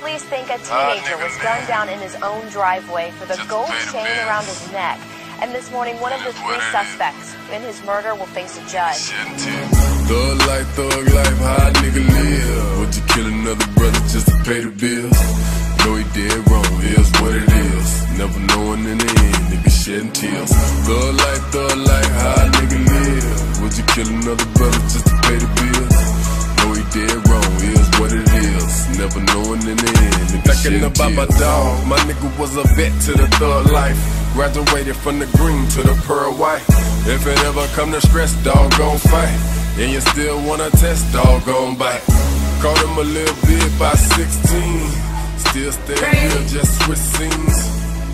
Police think a ah, teenager was gunned down in his own driveway for the gold chain around his neck. And this morning, one of the three suspects in his murder will face a judge. Thug life, thug life, how a nigga live. Would you kill another brother just to pay the bills? Know he did wrong, here's what it is. Never knowing in the end, nigga shedding tears. Thug life, thug life, how a nigga live. Would you kill another brother just to pay the bills? Know he did wrong, here's what it is. Never knowing in the end, nigga Thinking about my dog, my nigga was a vet to the third life. Graduated from the green to the pearl white. If it ever come to stress, dog gon' fight. And you still wanna test, dog gon' bite. Caught him a little bit by 16. Still stay real, just switch scenes.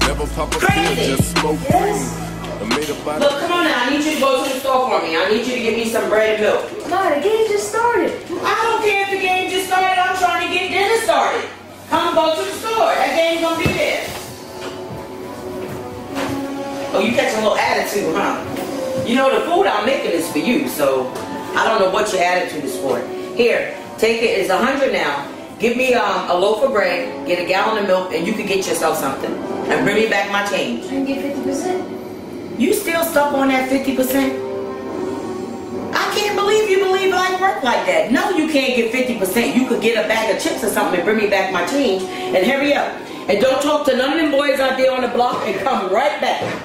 Never pop a pill, just smoke green. I made about Look, come on now. I need you to go to the store for me. I need you to get me some bread and milk. Ma, the game just started. I don't care if the game just started. I'm trying to get dinner started. Come go to the store. That game's gonna be there. Oh, you catch a little attitude, huh? You know the food I'm making is for you, so I don't know what your attitude is for. Here, take it. It's a hundred now. Give me um, a loaf of bread, get a gallon of milk, and you can get yourself something. And bring me back my change. I can get 50%. You still stuck on that 50%? I can't believe you believe life work like that. No, you can't get 50%. You could get a bag of chips or something and bring me back my change and hurry up. And don't talk to none of them boys out there on the block and come right back.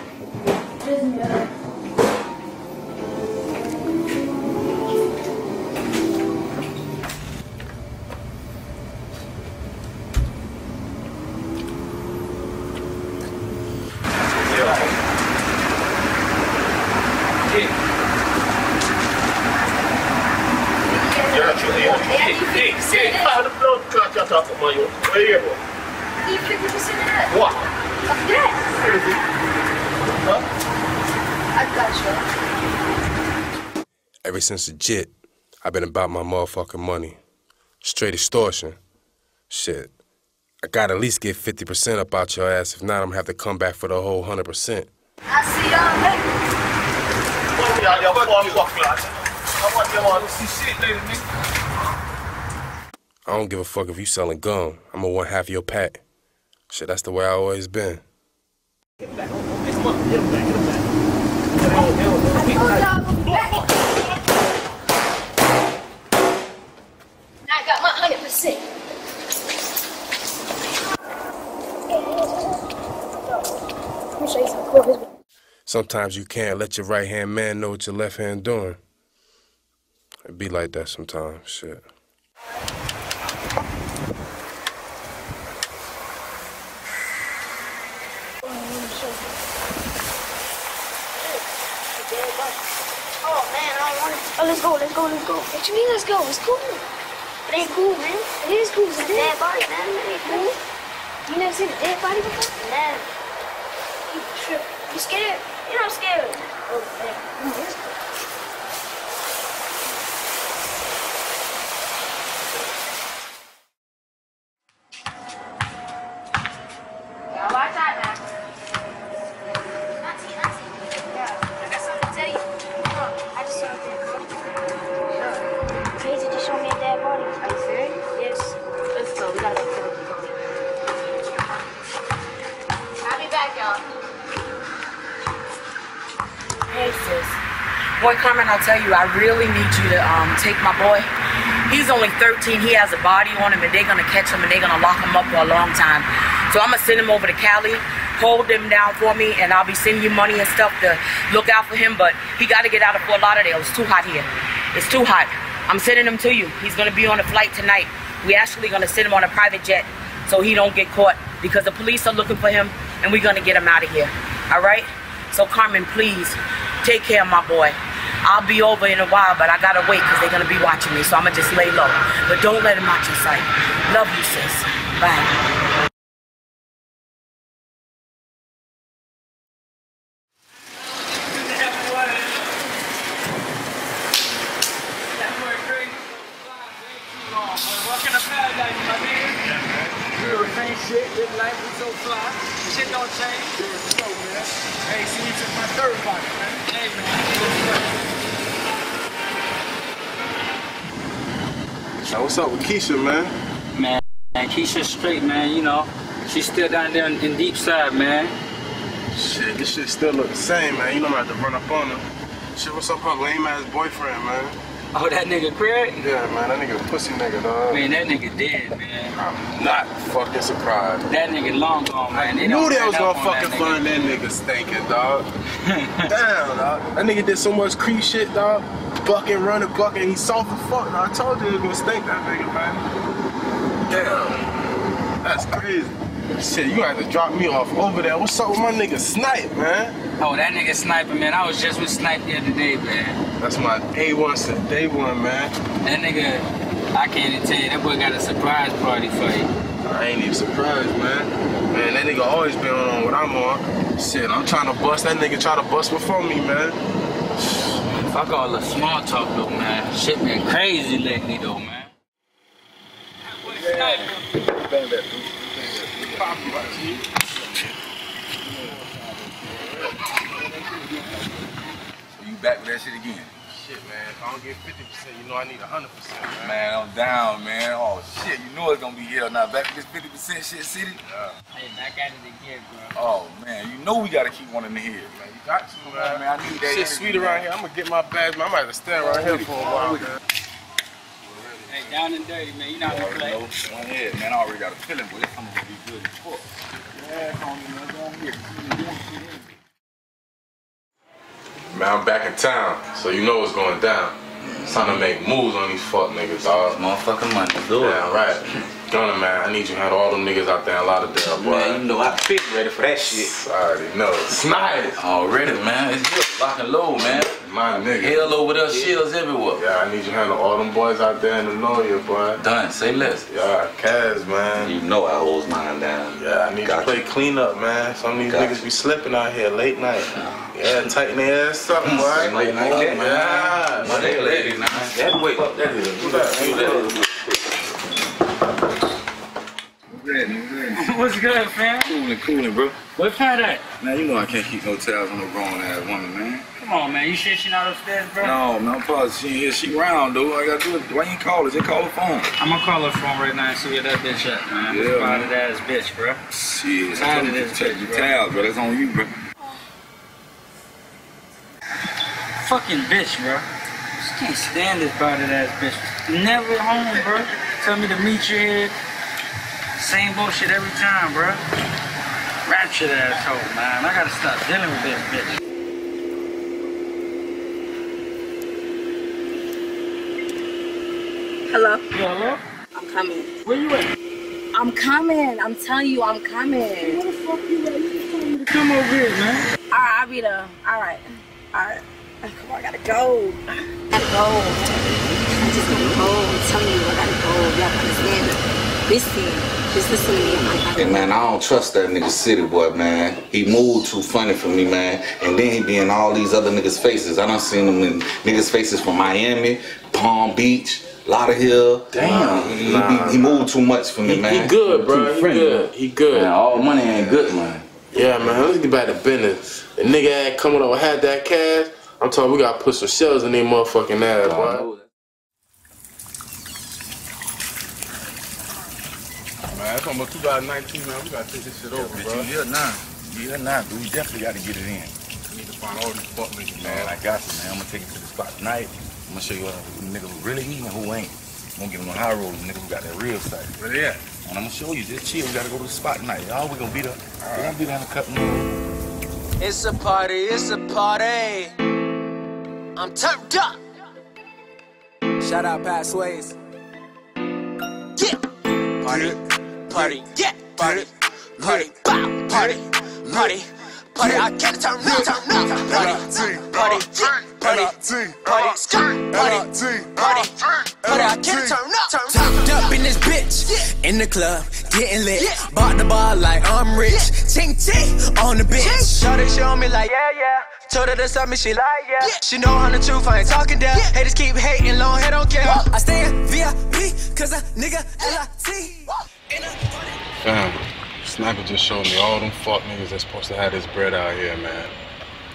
Blodklart jag tar på mig. Vad är det då? Ge 50% av det. Wow. Varför det? I got you. Ever since the jit, I've been about my motherfucking money. Straight extortion. Shit. I gotta at least get 50% up out your ass. If not, I'm gonna have to come back for the whole 100%. I see y'all later. Jag jag får choklad. Jag want you want to shit later, nigga. I don't give a fuck if you selling gum. I'm gonna want half your pack. Shit, that's the way I always been. I told y'all to be. I got my 100%. Let me show you some cool Sometimes you can't let your right hand man know what your left hand doing. It be like that sometimes. Shit. Oh man, I don't want it. Oh, let's go, let's go, let's go. What you mean, let's go? It's cool. It ain't cool, man. It is cool. It's a dead body, man. It ain't cool. You never seen a dead body before? Man. You trip. You scared? You're not scared. Oh, man. Mm, it's tell you, I really need you to um, take my boy. He's only 13. He has a body on him, and they're to catch him, and they're to lock him up for a long time. So I'm to send him over to Cali, hold him down for me, and I'll be sending you money and stuff to look out for him. But he got to get out of Fort Lauderdale. It's too hot here. It's too hot. I'm sending him to you. He's to be on a flight tonight. we actually to send him on a private jet so he don't get caught because the police are looking for him, and we're to get him out of here. All right? So, Carmen, please take care of my boy. I'll be over in a while, but I gotta wait because they're gonna be watching me, so I'm gonna just lay low. But don't let him out your sight. Love you, sis. Bye. Welcome to paradise, my nigga. We the same shit, live life, we so fly. Shit don't change. So, man. Hey, see, you took my third body, man. Hey, man. Now, what's up with Keisha, man? Man, And Keisha straight, man, you know. She's still down there in, in deep side, man. Shit, this shit still look the same, man. You know I'm about to run up on her. Shit, what's up, her lame ass boyfriend, man? Oh, that nigga Craig? Yeah, man, that nigga pussy nigga, dog. Man, that nigga dead, man. I'm not fucking surprised. That nigga long gone, man. They I knew they was gonna fucking that find that nigga stinking, dog. Damn, dog. That nigga did so much creep shit, dog. Bucking, running, bucking. He soft as fuck. I told you it was gonna stink that nigga, man. Damn. That's crazy. Shit, you gonna have to drop me off over there. What's up with my nigga Snipe, man? Oh, that nigga sniper, man. I was just with Snipe the other day, man. That's my A1 since day one, man. That nigga, I can't even tell you, that boy got a surprise party for you. I ain't even surprised, man. Man, that nigga always been on what I'm on. Shit, I'm trying to bust. That nigga try to bust before me, man. Fuck all the small talk, though, man. Shit been crazy lately, though, man. Yeah. You back with that shit again? Shit, man. If I don't get 50%, you know I need 100%, man. Man, I'm down, man. Oh shit, you know it's gonna be hell now. Back to this 50% shit, city. Hey, back at it again, bro. Oh man, you know we gotta keep one in the head. Man, you got to, man. Man, I need that. Shit sweet around here. I'm gonna get my bags, man. I might have to stand right here for a while, oh, man. Hey, down and dirty, man. You not You gonna play. know. One head, man. I already got a feeling, but this it's gonna be good as fuck. Yeah, homie, man. Go on here. You doing shit in. Man, I'm back in town, so you know what's going down. It's time to make moves on these fuck niggas, dog. Motherfucking money. Do it. Yeah, right. Gunner, man, I need you to handle all them niggas out there A in Lauderdale, boy. Man, you know I been ready for that shit. I already know. Snipe! Already, man. It's good. Lock and low, man. My nigga. Hell over there, shields everywhere. Yeah, I need you to handle all them boys out there in the lawyer, boy. Done. Say less. Yeah, Kaz, man. You know I holds mine down. Yeah, I need Got to play cleanup, man. Some of these Got niggas you. be slipping out here late night. Yeah, tighten their ass up, boy. Late night, that, Yeah, man. man. They ladies now. That way. That is. Who that? Who that? What's good, fam? Cooling, cooling, bro. Where Pat at? Now, you know I can't keep no tabs on no grown ass woman, man. Come on, man. You sure she not upstairs, bro? No, I'm positive she here. She round, dude. I gotta do it. Why you call her? Just call her phone. I'm gonna call her phone right now and see where that bitch at, man. Yeah, Spotted man. ass bitch, bro. Shit, Tired of this to check bitch, your bro. tabs, bro. That's on you, bro. Fucking bitch, bro. Just can't stand this spotted ass bitch. Never home, bro. Tell me to meet you here. Same bullshit every time, bro. Ratchet asshole, man. I gotta stop dealing with this bitch. Hello? Yeah, hello? I'm coming. Where you at? I'm coming. I'm telling you, I'm coming. Where the fuck you at? You just told me to come over here, man. All right, I'll be there. All right. All right. Come on, I gotta go. I gotta go. I just gotta go. I'm telling you, I gotta go. Y'all understand it. Listen. Just listen to me. I gotta Hey man, I don't trust that nigga City Boy, man. He moved too funny for me, man. And then he be in all these other niggas' faces. I done seen him in niggas' faces from Miami, Palm Beach, Lauderhill. Damn. He, Nah, he, he moved too much for me, He, man. he good, bro. He good. He good. Man, all money ain't good, man. Yeah, man, let's get back to business. The nigga had coming over had that cash. I'm talking, we gotta put some shells in their motherfucking ass, boy. Man, it's almost 2019, man. We gotta take this shit over, Bitch, bro. you here now. You here now, dude. We definitely gotta get it in. We need to find all these fuck niggas, Man, man. I got you, man. I'm gonna take you to the spot tonight. I'm gonna show you who nigga who really eating and who ain't. I'm gonna give them a high road, nigga who got that real side. Where they at? And I'm gonna show you, just chill. We gotta go to the spot tonight. Y'all, we gonna be there. We gonna be there in a couple minutes. It's a party, it's a party. I'm turned up. Shout out Pat Sways. Yeah. Party, party, yeah. Party, party, bow, party, party, party. I can't turn up, turn up. Party, party, yeah. Party, party, skirt, party, party, party. I can't turn up, turn up. Turned up in this bitch, in the club, getting lit. Bought the bar like I'm rich. Ting ting on the bench. Shorty show me like, yeah, yeah. Told her to stop me, she like, yeah. She know I'm the truth, I ain't talking down. Haters keep hating, long hair don't care. I stay in VIP, cause a nigga L-I-T. Fam, Sniper just showed me all them fuck niggas that's supposed to have this bread out here, man.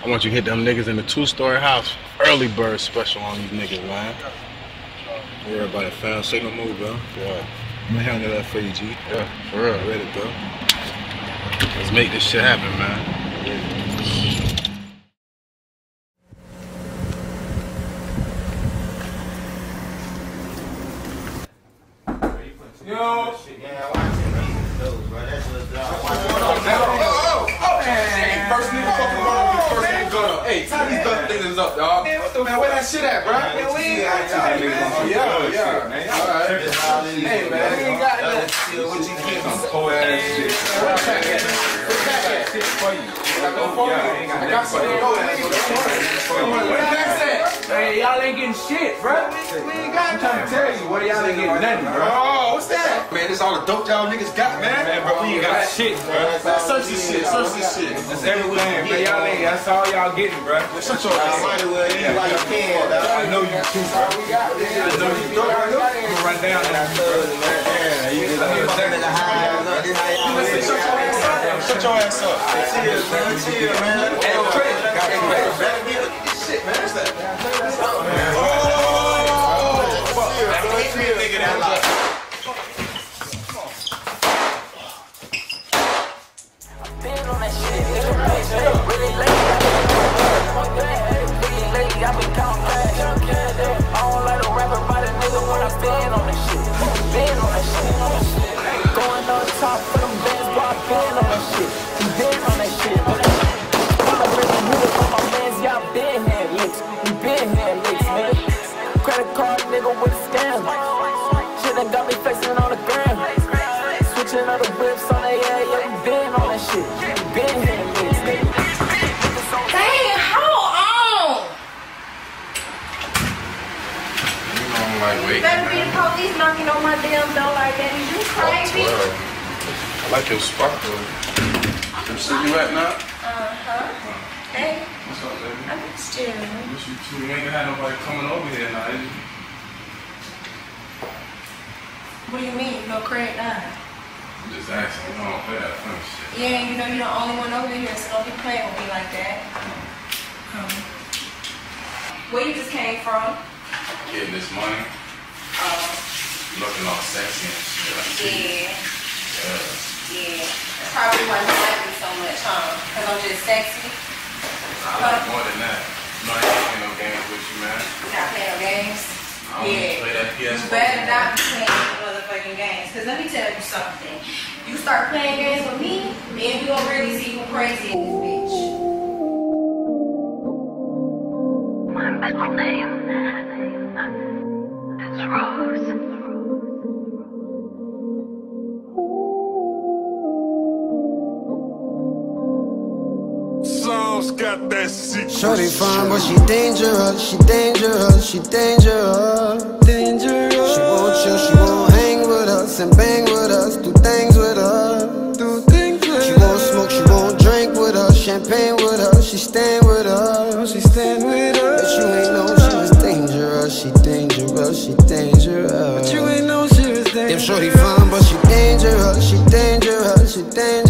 I want you to hit them niggas in the two-story house. Early bird special on these niggas, man. Worry about it, fam. Say no more, bro. Yeah. I'm gonna handle that for you, G. Yeah, for real. Ready, bro. Let's make this shit happen, man. Yo. First nigga fucking wrong, first nigga gun up. Hey, tie these dumb niggas up, dog. Man, what the man, where that shit at, bro? Man, we ain't got time, man. Yeah, yeah. All right. Hey, man, we ain't got that. What you get? Some cold ass shit. That pack at? Where that pack at? Shit for you. I got for you. I got some. Go ahead. Where the pack's at? Man, y'all ain't getting shit, bro. We ain't got I'm trying to tell you, what y'all ain't getting nothing, bro. Oh, what's that? Man, this all the dope y'all niggas got, man. Man, bro, we ain't got shit, bro. Search this shit, search this shit. That's everything, bro. Y'all ain't, that's all y'all getting, bro. Shut your ass up. I know you too, bro. I know you do. I'm gonna run down that. Yeah, you get Shut your ass up. Chill, man. Chill, man. Hey, Craig. Hey, Craig. Shit, man. Top for them been on that shit. We been on that shit. I'm a real nigga for my mans, y'all been here licks. We been here licks, nigga. Credit card nigga with a scam. Shit that got me flexing on the gram. Switching other whips on the air, yeah, we been on that shit. We been here licks, nigga. Dang, hold on. You know like, wait. Better be the police knocking on my damn door like that. Is you crazy? I like your spot, though. You see you at now? Uh-huh. Hey, What's up, baby? I'm just chilling. Wish you too. You ain't had nobody coming over here now, is you? What do you mean? No Craig died? I'm just asking. You don't play that fun shit. Yeah, you know you're the only one over here, so don't be playing with me like that. Um, where you just came from? Getting this money, Oh, looking all sexy and shit. I see. yeah, Yeah. Yeah. That's probably why you like me so much, huh? Because I'm just sexy. I like more than that. You know, I ain't playing no games with you, man. You're not playing no games. I don't even play that You PS4. better not be playing no motherfucking games. Because let me tell you something. You start playing games with me, then we gonna really see who crazy in this bitch. My middle name is Rose. Sauce got that secret. Shorty fine, but she dangerous, she dangerous, she dangerous. Dangerous. She won't chill, she won't hang with us and bang with us, do things with us. Do things with She won't smoke, she won't drink with us, champagne with us, she stand with us. She stand with us. But you ain't know she was dangerous, she dangerous, she dangerous. But you ain't know she was dangerous. If shorty fine, but she dangerous, she dangerous, she dangerous.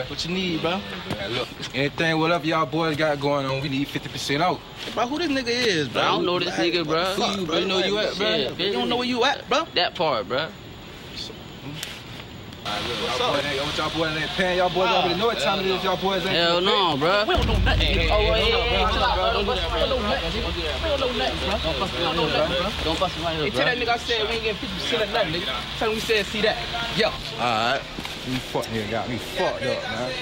Up. What you need, bro? Man, look, anything, whatever y'all boys got going on, we need 50% out. Bro, who this nigga is, bro? I don't know this nigga, bro. Who you, bro? You know where you at, bro? Yeah, you don't know where you at, bro? That part, bro. Alright, look, y'all boys what y'all boys ain't paying, y'all boys already know what time it is, y'all boys ain't Hell no, bro. We don't know nothing. Hey, hey, oh, hey, hey, hold hey, up, bro. chill out, bro. Don't do that, bro. We don't know Don't nothing. do that, bro. We don't know nothing, bro. Don't bust me out We don't here, know bro. Don't bust me out Hey, here, tell that bro. nigga I said we ain't getting 50% of nothing, nigga. Tell him we said see that. Yo. Alright. We fucked nigga got me fucked up, man.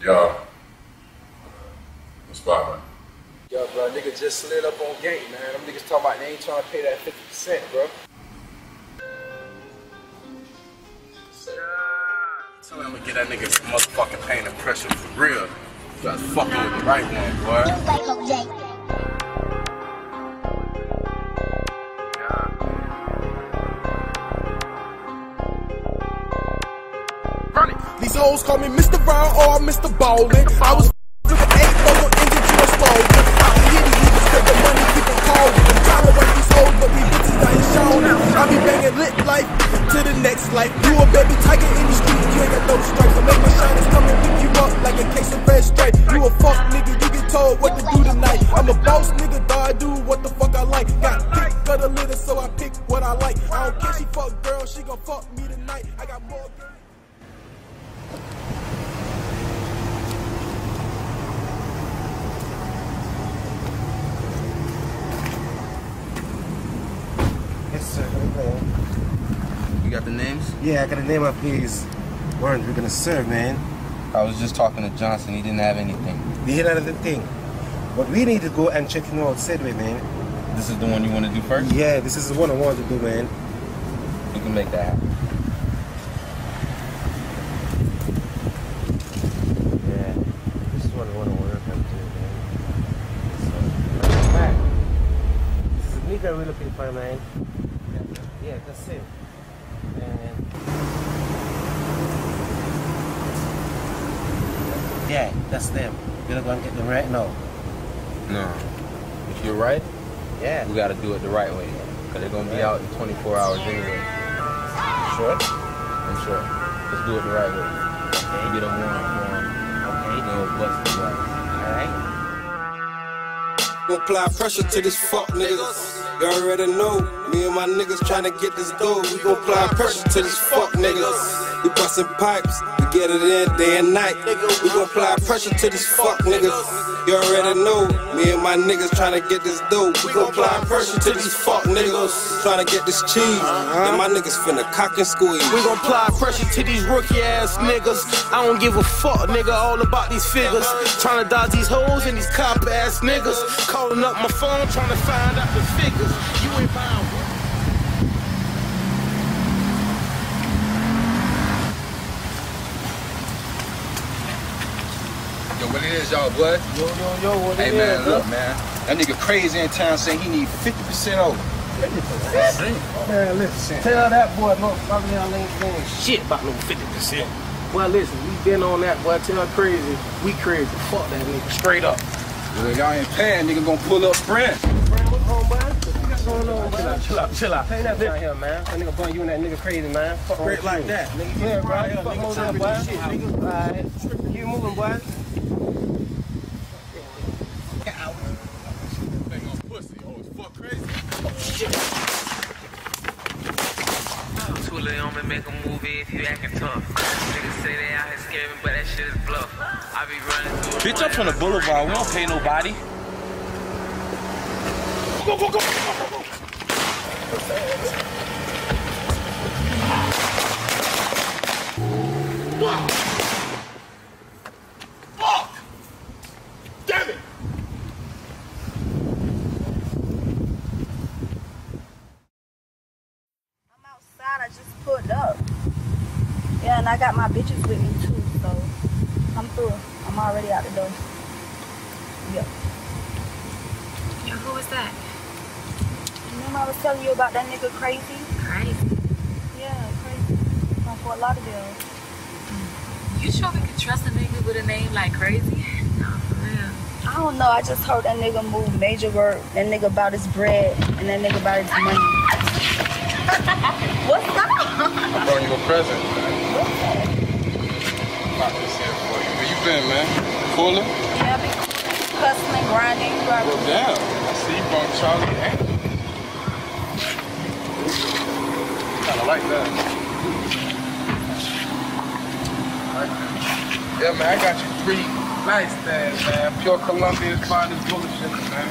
Yo. What's poppin'? Yo, bro, nigga just slid up on gate, man. Them niggas talking about they ain't trying to pay that 50%, bro. Tell me I'm gonna get that nigga some motherfucking pain and pressure for real. You guys fucking with the right one, boy. These hoes call me Mr. Round or Mr. Ballin'. I was with an eight local engine to a Out we just the money, keep it cold. Trying to wipe these hoes, but these bitches I ain't shown. I be banging lit life to the next life. You a baby tiger in the street, you ain't got no stripes. I make my shiners come and pick you up like a case of red stripe. You a fuck nigga, you get told what to do tonight. I'm a boss nigga, dog, I do what the fuck I like. Got pick for the litter, so I pick what I like. I don't care she fuck girl, she gon' fuck me tonight. I got more Yes, sir. You got the names? Yeah, I got a name of his warrant we're gonna serve, man. I was just talking to Johnson. He didn't have anything. We hit another thing. But we need to go and check him out Sedway, man. This is the one you want to do first? Yeah, this is the one I want to do, man. You can make that happen. Yeah, this is what I want to work on too, man. So, come back. This is a nigga we're looking for, man. Yeah, that's it. And yeah, that's them. We're gonna go and get them right now. No. If you're right, yeah, we got to do it the right way. Because they're going to be out in 24 hours anyway. Sure? I'm sure. Let's do it the right way. Okay. Get them warrant for them. Okay. You know, bust the guys. Alright. Apply pressure to this fuck niggas. You already know, me and my niggas tryna get this dough. We gon' apply pressure to these fuck niggas. We bustin' pipes, we get it in day and night. We gon' apply pressure to these fuck niggas. You already know, me and my niggas tryna get this dough. We gon' apply pressure to these fuck niggas. Tryna get this cheese, uh-huh. and my niggas finna cock and squeeze. We gon' apply pressure to these rookie ass niggas. I don't give a fuck, nigga, all about these figures. Tryna dodge these hoes and these cop ass niggas. Calling up my phone, tryna find out the figures. You ain't buying Yo, what it is, y'all, blood? Yo, yo, yo, what Hey, it man, is, look, man. That nigga crazy in town saying he need 50% off. Man, listen, tell that boy, probably y'all ain't saying shit about no 50%. Well, listen, we been on that, boy. Tell crazy, we crazy. Fuck that nigga, straight up. Well, y'all ain't paying, nigga gonna pull up friend. Chill out, chill out, chill out. Pay that down here, man. That nigga bun you and that nigga crazy, man. Fuck with like that, nigga. Yeah, bro. Right Fuck nigga. more Tell than me boy. this shit, nigga. Alright. Keep moving, boy. Too late on me, make a movie if you acting tough. Niggas say they out here scaring, but that shit is bluff. I be running through Bitch, I'm from the boulevard. We don't pay nobody. Go, go, go. Fuck! Damn it! I'm outside, I just pulled up. Yeah, and I got my bitches with me too, so I'm through. I'm already out the door. Yep. Yo, who was that? Remember I was telling you about that nigga crazy? Crazy. Yeah, crazy. From Fort Lauderdale. You sure we can trust a nigga with a name like Crazy? No, for real. I don't know, I just heard that nigga move major work. That nigga about his bread and that nigga about his money. What's up? I'm throwing you a present. Pop this here for you. Where you been, man? Cooler? Yeah, I be hustling grinding. Well, damn. I see you brought Charlie and Kinda like that. Yeah, man, I got you three nice things, man. Pure Colombian finest bullshit, man.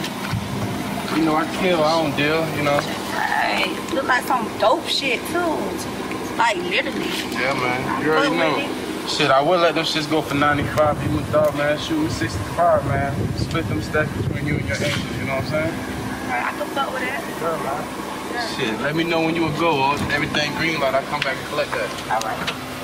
You know, I kill, I don't deal, you know. Hey, look like some dope shit too. Like literally. Yeah, man. You already know. Shit, I would let them shits go for 95. You my dog, man. Shoot me 65, man. Split them stacks between you and your angels, you know what I'm saying? I can fuck with that. Shit, let me know when you would go. Everything green light, I'll come back and collect that. All right.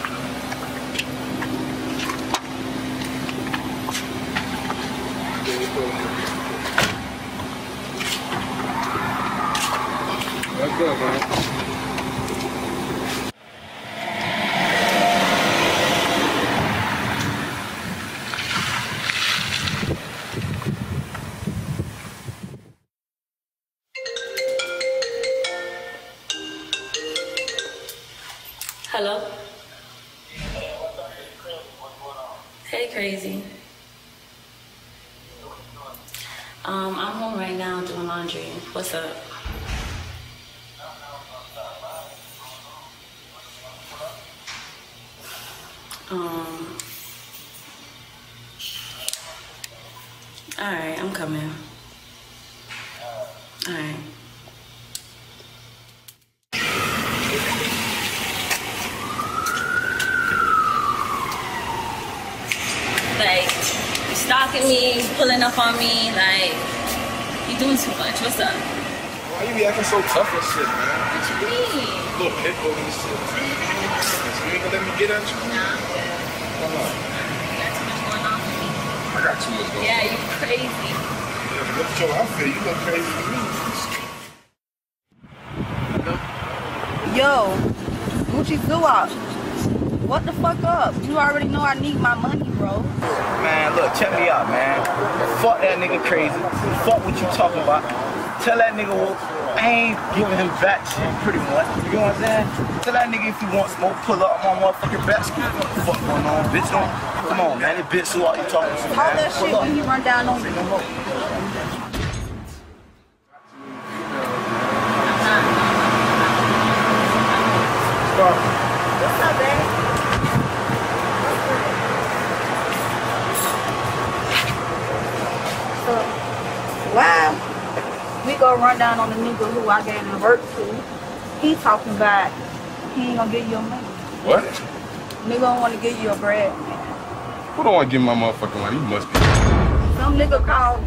Pulling up on me, like, you doing too much. What's up? Why are you be acting so tough and shit, man? What you mean? Little pit bull and shit. You ain't gonna let me get at you? Nah. Come on. You got too much going on for me. I got too much going Yeah, on. you crazy. Yeah, Look at your outfit. You look crazy to me. Yo, Gucci Zuop. What the fuck up? You already know I need my money, bro. Man, look, check me out, man. Fuck that nigga crazy. Fuck what you talking about. Tell that nigga well, I ain't giving him back shit, pretty much. You know what I'm saying? Tell that nigga if he wants smoke, pull up my motherfucking back. What the fuck going on, bitch? Don't, come on, man. This bitch who are you talking to, man? Hold that shit when he run down on me. What's up, babe? So, why we down on the nigga who I gave the work to? He talking about he ain't gonna give you your money. What? Nigga don't wanna give you your bread. Who don't want to give my motherfucking money? You must be. Some nigga called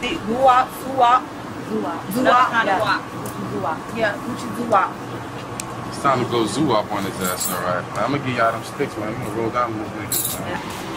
Big Guap, Suwap, Zuop. Zuop, Another kind yeah. guap. Zuwap. Yeah, Gucci Zuwap. It's time to go zoo up on his ass, alright? I'm gonna give y'all them sticks, man. I'm gonna roll down with these niggas, man.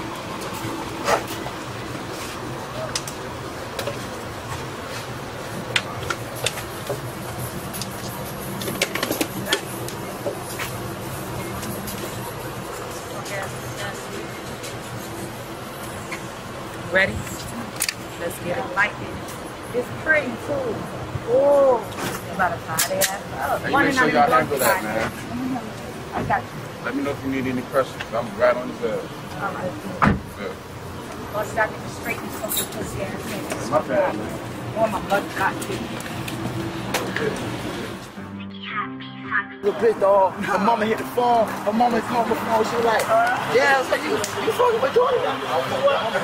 Little bitch, dog. Her mama hit the phone. Her mama called the phone. She was like, yeah, so you, you fucking with Jordan?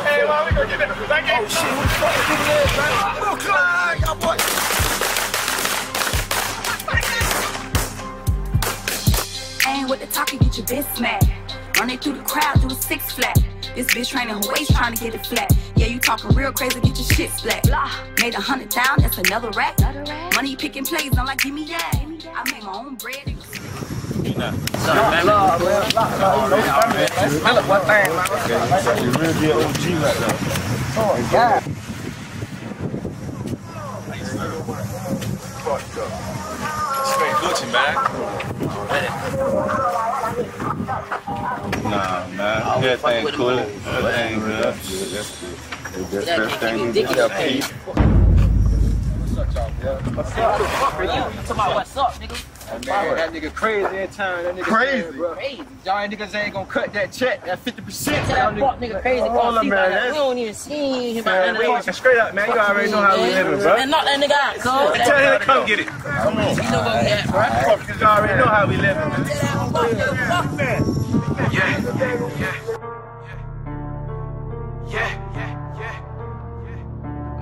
Hey, man, we gonna get that back Oh, shit, who the fuck is this, man? Brooklyn, y'all boy. Ain't with the talking, get your bitch smacked. Running through the crowd, do a six flat. This bitch training her waist, trying to get it flat. Yeah, you talking real crazy, get your shit splat. Blah. Made a hundred down, that's another rack. Money picking plays, I'm like, give me that. I made my own bread. You really be an OG like that. Oh, God. Straight Gucci, man. Nah, man. Everything cool. Everything good. That's good. That's thing you do. Pete. What's up? Are you? You talking about what's up, nigga? Man, that nigga crazy every time. That nigga Crazy? Crazy, bro. Crazy. Y'all niggas ain't gonna cut that check, that 50%. Tell that fuck nigga crazy. Hold Call on, man. that. That's- We don't even see him Man, out we there. straight up, man. You already know how we living, bro. And knock that nigga out, cuz. Tell him to come get it. Come on. You know where we at, bro. Because you already know how we living, man. Fuck man. Yeah, Yeah, yeah, yeah.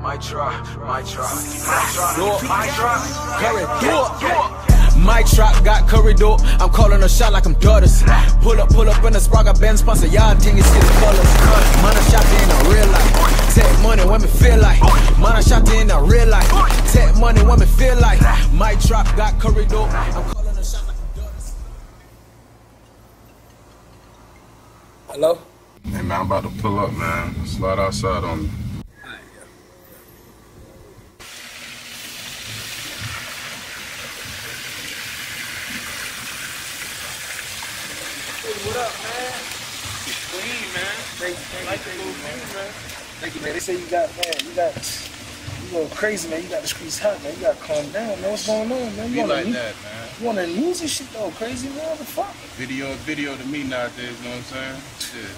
My try, my try, my try, my try. Corridor. My trap got corridor. I'm calling a shot like I'm daughters. Pull up, pull up in the spark. I been sponsor. Y'all think it's his colors. Man, I shot in a real life. Take money when me feel like. Man, I shot in a real life. Take money when me feel like. My trap got corridor. I'm calling a shot like I'm daughters. Hello? Hey, man, I'm about to pull up, man. Slide outside on me. What up, man? Clean, man. Thank you, thank you, thank you, man. Thank you, man. They say you got, man, you got, you going crazy, man. You got the streets hot, man. You got to calm down, man. What's going on, man? Be You the like that, man. You on the news and shit, though, crazy, man? What the fuck? Video video to me nowadays, you know what I'm saying? Shit.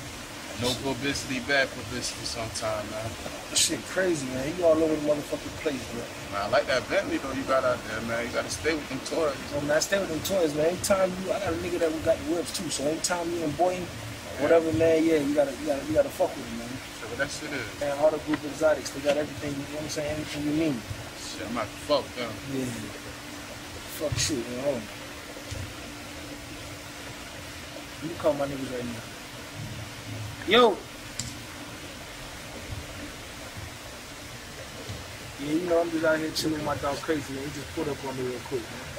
No publicity, bad publicity sometime, man. That shit crazy, man. You all over the motherfucking place, bro. Man, I like that Bentley though you got out there, man. You gotta stay with them toys. So, oh, man, I stay with them toys, man. Anytime you, I got a nigga that we got the whips too. So anytime you and Boy, whatever, man, yeah, you gotta, you gotta, you gotta fuck with him, man. What that shit is. Man, the Group Exotics, they got everything. You know what I'm saying? Everything you need. Shit, I'm about to fuck them. Yeah. Fuck shit, man. Hold on. You call my niggas right now. Yo. Yeah, you know, I'm just out here chilling with my dog Crazy, and He just pulled up on me real quick, man.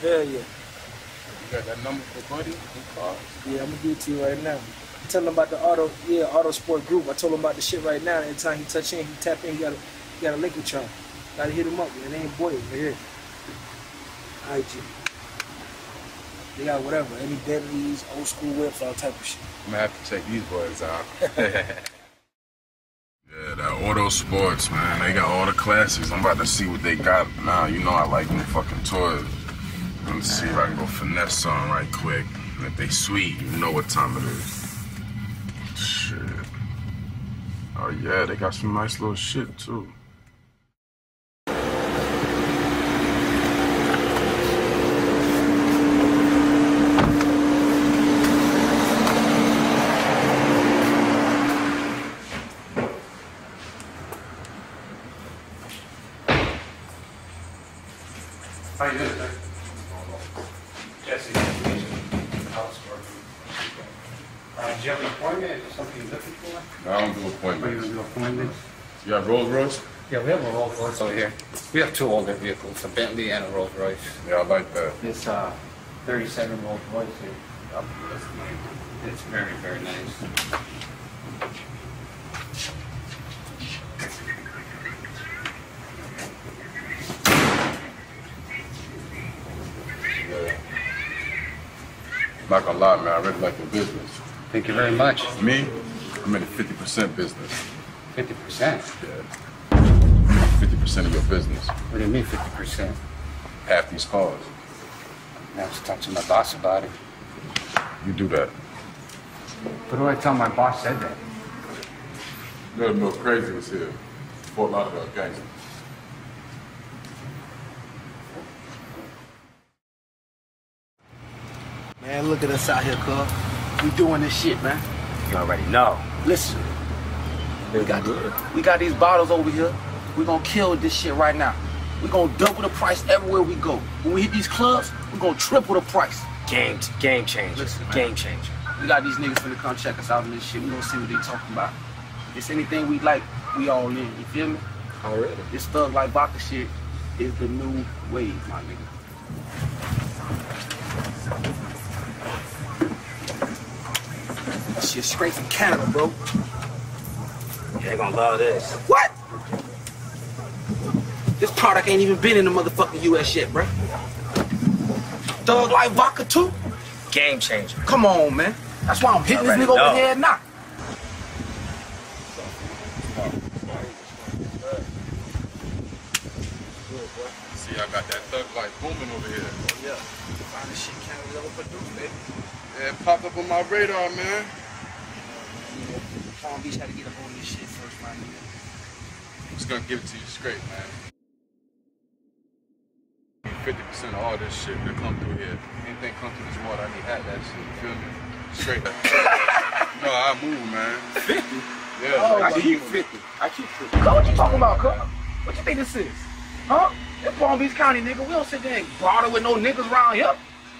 Hell yeah. You got that number for Buddy? Yeah, I'm gonna give it to you right now. Tell him about the auto, yeah, auto sport group. I told him about the shit right now. Anytime he touch in, he tap in, he got a, he got a link with y'all. Gotta hit him up, man. They ain't boy right here. IG. They got whatever, any Bentleys, old school whips, all type of shit. I'm gonna have to check these boys out. Auto Sports, man. They got all the classics. I'm about to see what they got now. You know I like them fucking toys. Let me see if I can go finesse some right quick. And if they sweet, you know what time it is. Shit. Oh yeah, they got some nice little shit too. How you doing, Jesse. House Uh, do you have an appointment? Is there something you're looking for? I don't do Are you appointments. gonna do appointments? You got Rolls Royce? Yeah, we have a Rolls Royce over here. We have two older vehicles, a Bentley and a Rolls Royce. Yeah, I like that. This uh, 37 Rolls Royce here. It's very, very nice. Yeah. Not gonna lie, man. I really like the business. Thank you very much. Me, I'm in the 50% business. 50%? Yeah. 50% of your business. What do you mean 50%? Half these cars. I have to talk to my boss about it. You do that. What do I tell my boss said that? Little Milk Crazy was here. Fort Lauderdale gangster. Man, look at us out here, cuz. We doing this shit, man. You already know. Listen, we got we got these bottles over here. We gonna kill this shit right now. We gonna double the price everywhere we go. When we hit these clubs, we gonna triple the price. Game, game changer. Listen. Game changer. We got these niggas finna come check us out on this shit. We gonna see what they talking about. If it's anything we like, we all in. You feel me? Already. This thug like vodka shit is the new wave, my nigga. That shit straight from Canada, bro. You ain't gonna love this. What? This product ain't even been in the motherfucking US yet, bro. Thug like vodka too? Game changer. Come on, man. That's why I'm hitting this Already nigga over know. the head now. See, I got that thug life booming over here. Yeah. Find this shit Canada over produced, baby. Yeah, it popped up on my radar, man. Palm Beach had to get up on this shit first, my nigga. I'm just gonna give it to you straight, man. 50% of all this shit that come through here. Anything come through this water, I need half that shit. You feel me? Straight. no, I move, man. 50? Yeah. Oh, I keep 50. I keep 50. Cuz, what you talking about, cuz? What you think this is? Huh? This Palm Beach County, nigga. We don't sit there and bother with no niggas around here.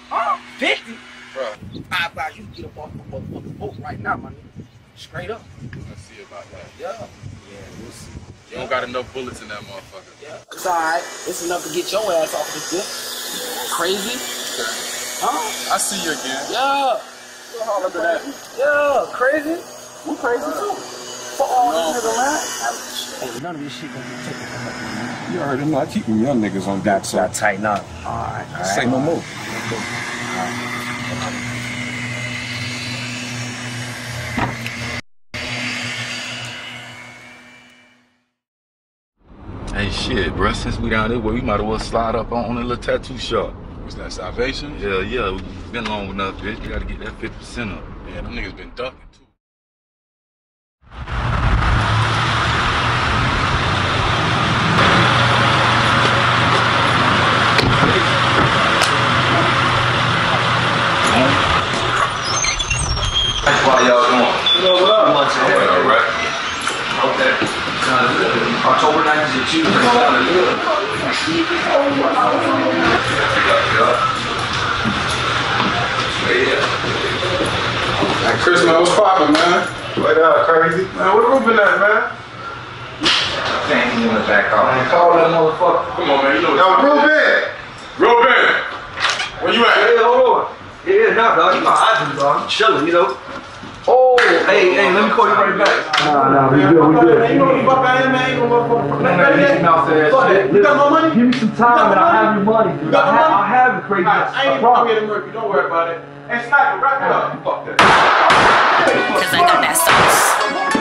Huh? 50? Bro, I advise you to get up off the motherfucking boat right now, my nigga. Straight up. let's see about that. Yeah. Yeah, we'll see. You don't got enough bullets in that motherfucker. Yeah. It's alright. It's enough to get your ass off this dick. Crazy. Huh? I see you again. Yeah. Look at that. Yeah, crazy. We crazy too. For all these niggas, man. Hey, none of this shit gonna be taken from us. You already know I keep them young niggas on that so Gotta tighten up. Alright, alright. say no more. Hey, shit, bro. Since we down there, well, we might as well slide up on, on a little tattoo shop. What's that, salvation? Yeah, yeah. We been long enough, bitch. You gotta get that 50% up. Yeah, them niggas been ducking too. That's why y'all doing. what up? Months ahead, all right? Okay. Sounds good. October 9th is a Tuesday. Sounds good. Hey, Chris, man, what's poppin', man? What uh, up, crazy? Man, what Ruben at, man? Can't even in the back off. Man, call that motherfucker. Come on, man. You know Yo, what Ruben! Ruben! Where you at? Hey, hold on. Yeah, nah, dog. You know how I do, dog. I'm chilling, you know. Oh, hey, hey, let me call you right back. Nah, nah, we good, we good. You know what the fuck I am, man? You. You got my money? Give me some time and I'll have your money, dude. got I'll my have, money? I'll have it, crazy. I ain't even promise. gonna get Murphy. Don't worry about it. Hey, Sniper, wrap it up. Fuck that. Cause I got that sauce.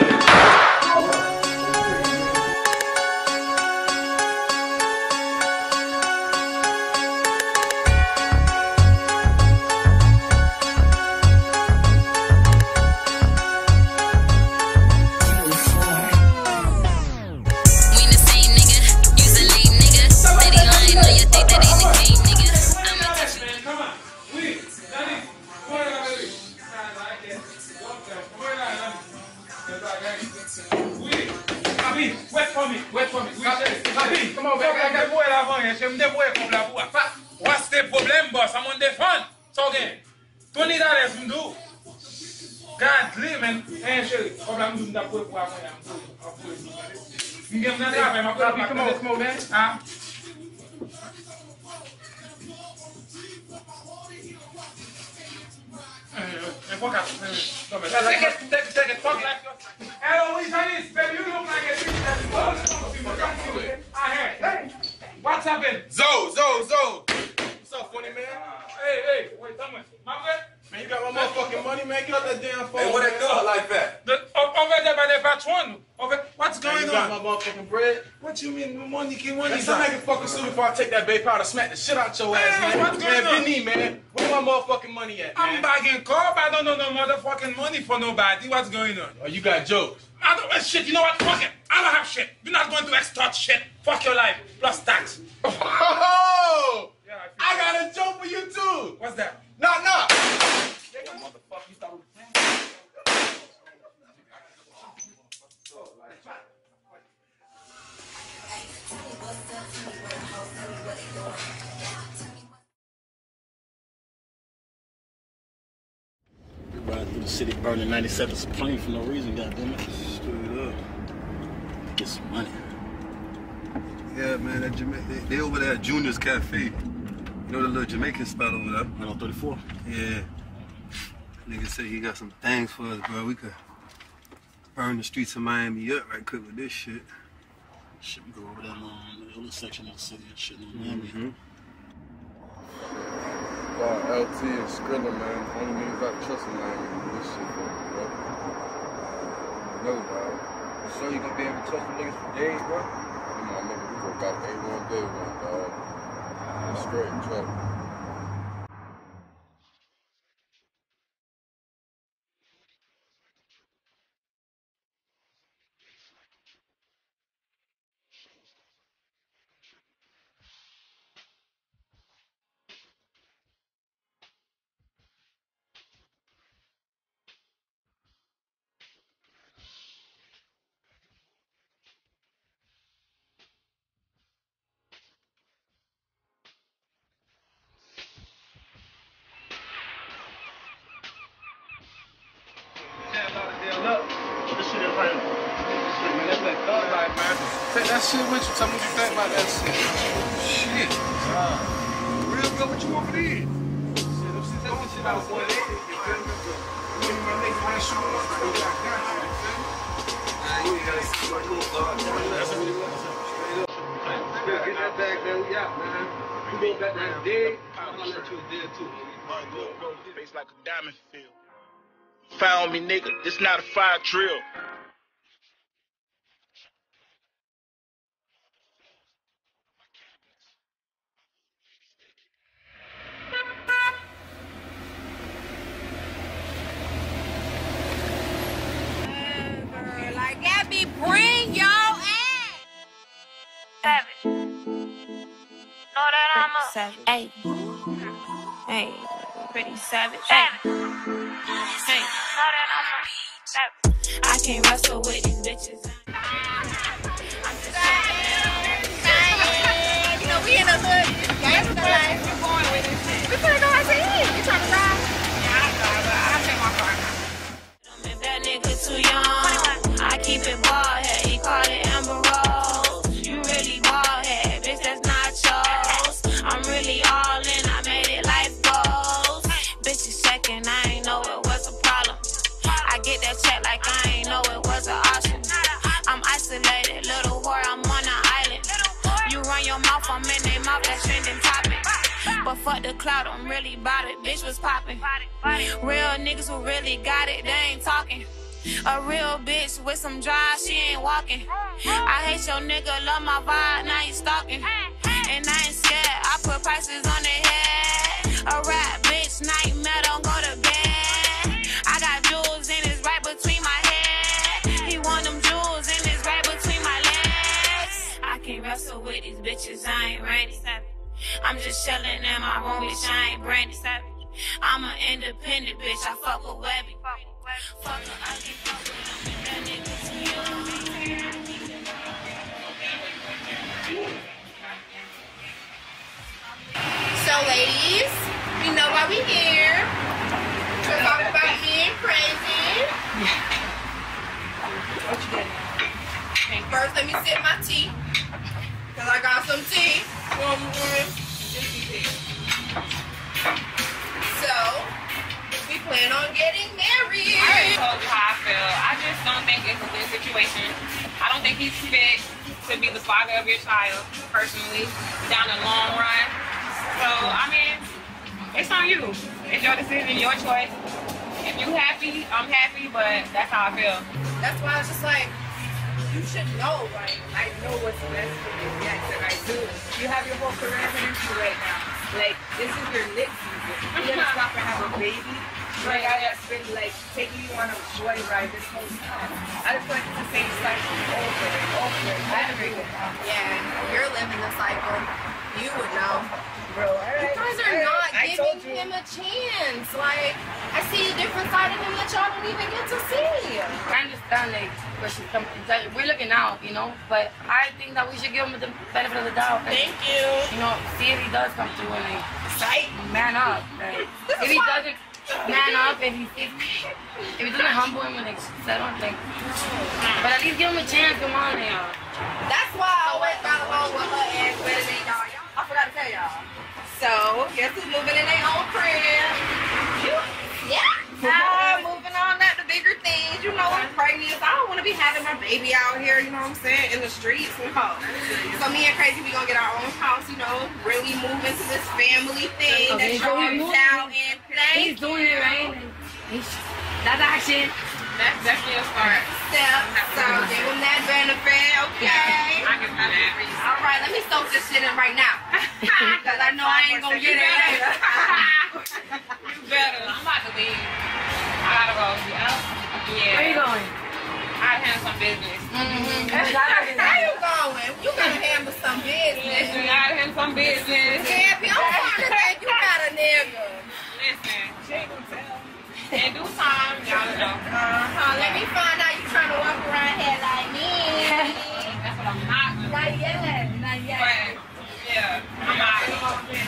fami, wè fami. Rapi, fèm devouè la vanyen, fèm devouè kon la vwa. Fak, wè se problem bo, sa moun defan. So gen, toni dalez mdou. Gad li men, en chèri, kon la mdou mda pwè pwa vanyen. Mgen mnen trafè, mwen pwè pwa vanyen. Rapi, koman wè? Ha? Man. Eh, fuck up. Take. Fuck like? Baby, you look like a bitch. I heard. Hey, what's happened? Zo, Zo, Zo. What's up, funny man? Hey, hey, wait, me. My friend? Man, you got my motherfucking money, man. Get out that damn phone. Hey, what that gun like that? The, over there by the patron. Over, what's Man, going you got my motherfucking bread. What you mean, money, kid, money? Let's not fucking soon before I take that baby powder, smack the shit out your ass, man. what's going man, on? Vinny, man. Where my motherfucking money at, man? I'm bagging cob. I don't know no motherfucking money for nobody. What's going on? Oh, you got jokes. I don't, uh, shit, you know what? Fuck it. I don't have shit. You're not going to extort shit. Fuck your life. Plus tax. Oh! I got a joke for you too. What's that? Knock, knock. Riding through the city burning 97 Supreme for no reason, goddammit. Straight up. Get some money. Yeah, man, that Jama- they, they over there at Junior's Cafe. You know the little Jamaican spot over there? 934? Yeah. Nigga say he got some things for us, bro. We could burn the streets of Miami up right quick with this shit. Shit, we go over that um, the other section of the city and shit in Miami. Mm-hmm. Uh, LT and Skrilla, man. Only niggas I trust in Miami do this shit, bro. No, dog. You sure you gonna be able to trust the niggas for days, bro? You know, nigga, we go back A1 day one, dog. I'm straight. Not You your mouth, I'm in their mouth. That's trending topic. But fuck the cloud, I'm really bout it. Bitch was popping. Real niggas who really got it, they ain't talking. A real bitch with some drive, she ain't walking. I hate your nigga, love my vibe, now you stalking. And I ain't scared, I put prices on their head. A rap bitch, nightmare, don't go to bitches, I ain't ready. I'm just chillin' in my room, bitch, I ain't brandy. I'm an independent bitch, I fuck with Webbie. Fuck I fuck with him, that nigga too young. So, ladies, you know why we here. To talk about being crazy. Yeah. What you? First, let me sip my tea. Because I got some tea. One more. So, we plan on getting married. I already told you how I feel. I just don't think it's a good situation. I don't think he's fit to be the father of your child, personally, down the long run. So, I mean, it's on you. It's your decision, your choice. If you happy, I'm happy, but that's how I feel. That's why I was just like, you should know, like, I know what's best for you. Yes, and I do. You have your whole career ahead of you right now. Like, this is your next season. You're gonna stop and have a baby. Like, I have been, like, taking you on a joyride this whole time. I just like the same cycle over and over and over again. yeah, you're living the cycle. You would know. Bro, right. You guys are not giving him a chance. Like, I see a different side of him that y'all don't even get to see. I understand like where she's coming. We're looking out, you know. But I think that we should give him the benefit of the doubt. and, Thank you. You know, see if he does come through and like man up. Like, if he doesn't man up, if he if, if he doesn't humble him and like settle, like, but at least give him a chance. Come on, now. That's why I always got along with her ass better than y'all. Y'all- I forgot to tell y'all. So, guess who's moving in their own crib? You. Yeah. Ah, moving on at the bigger things. You know, I'm pregnant. I don't want to be having my baby out here, you know what I'm saying, in the streets. No. So me and Crazy, we gonna get our own house, you know, really move into this family thing that Okay, so y'all he's moving. in. He's doing it right. That's action. That's definitely a start. Step. So give him that benefit, okay? I can do that. All right, let me soak this shit in right now. Because I know I ain't gonna get it later. You better. I'm about to leave. I gotta go. Yeah. Yeah. Where you going? I have some business. Mm-hmm. Where you going? You gotta handle some business. Listen, I gotta handle some business. Yeah, I'm trying to think you got a nigga. Listen, she ain't gonna tell. In due time, y'all know. Uh-huh. Let me find out you trying to walk around here like me. That's what I'm not doing. Not yet. Not yet. But, yeah, I'm out.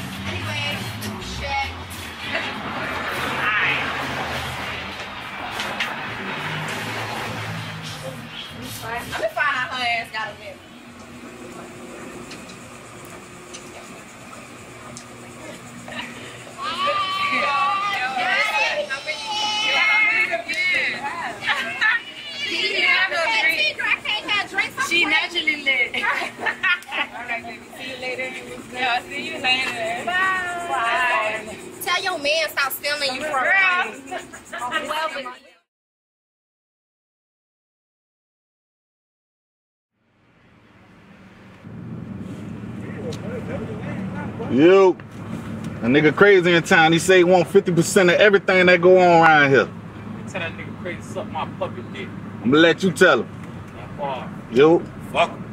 Nigga crazy in town. He say he want 50% of everything that go on around here. Tell that nigga crazy suck my puppy dick. I'm gonna let you tell him. Yo. Fuck him.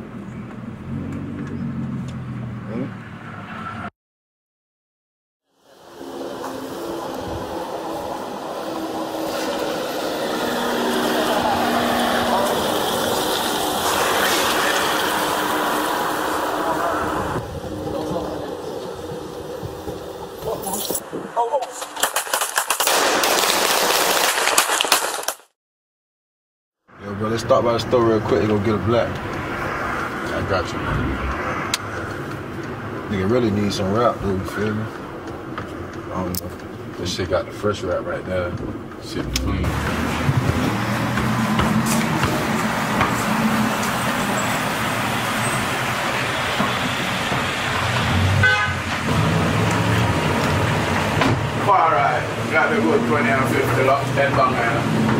Hey, bro, let's by the store real quick and go get a black. I got you. Nigga really need some rap, dude. You feel me? I don't know. This shit got the fresh rap right there. Shit clean. Far right. Got the good 20 and 50 lock, 10 long man.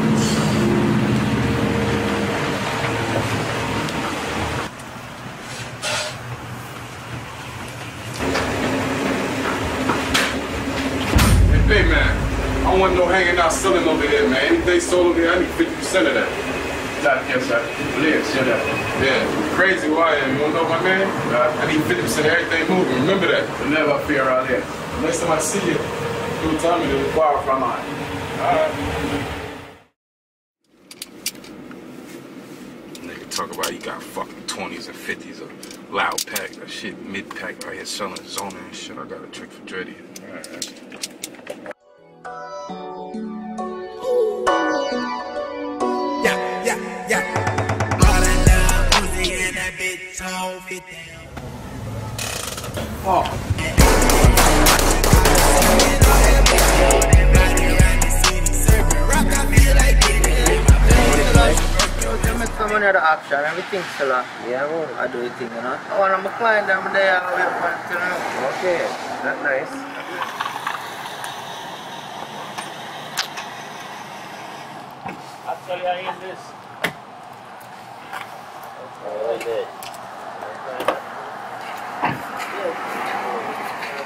Hey man, I don't want no hanging out selling over there, man. Anything sold over there, I need 50% of that. Yes, sir. Please, yeah, that. Yeah, crazy why you don't know my man? I need 50% of everything moving. Remember that. Never fear out here. Next time I see you, you'll tell me to Far from mine. Alright. Nigga talk about he got fucking 20s and 50s of loud pack. That shit mid pack right here selling zoning and shit. I got a trick for everything still up. Yeah, well, I do it thing, you know. I want to client them there, I'll wait for it, you know. Okay, that's nice. Actually, I in this.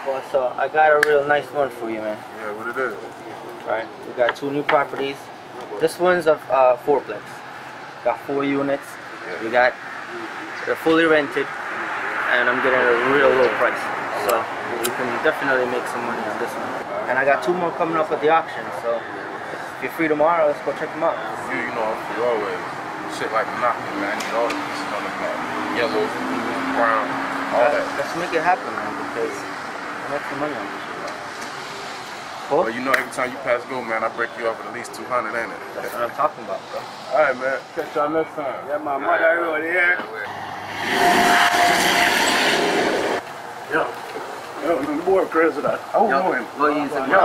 Well, So I got a real nice one for you, man. Yeah, what it is? Right, we got two new properties. This one's a uh, fourplex. Got four units. We got they're fully rented, and I'm getting a real low price. So we can definitely make some money on this one. And I got two more coming up at the auction. So if you're free tomorrow, let's go check them out. You, you know, I'm free always. Shit like nothing, man. I need all the pieces on the map. Yellow, brown, all that. Let's make it happen, man, because I make some money on this. But you know, every time you pass go, man, I break you off at at least 200, ain't it? That's what I'm talking about, bro. All right, man. Catch y'all next time. Yeah, my mother road here. Yo. Yo, the board president. No. Yo, Well, he's a yo,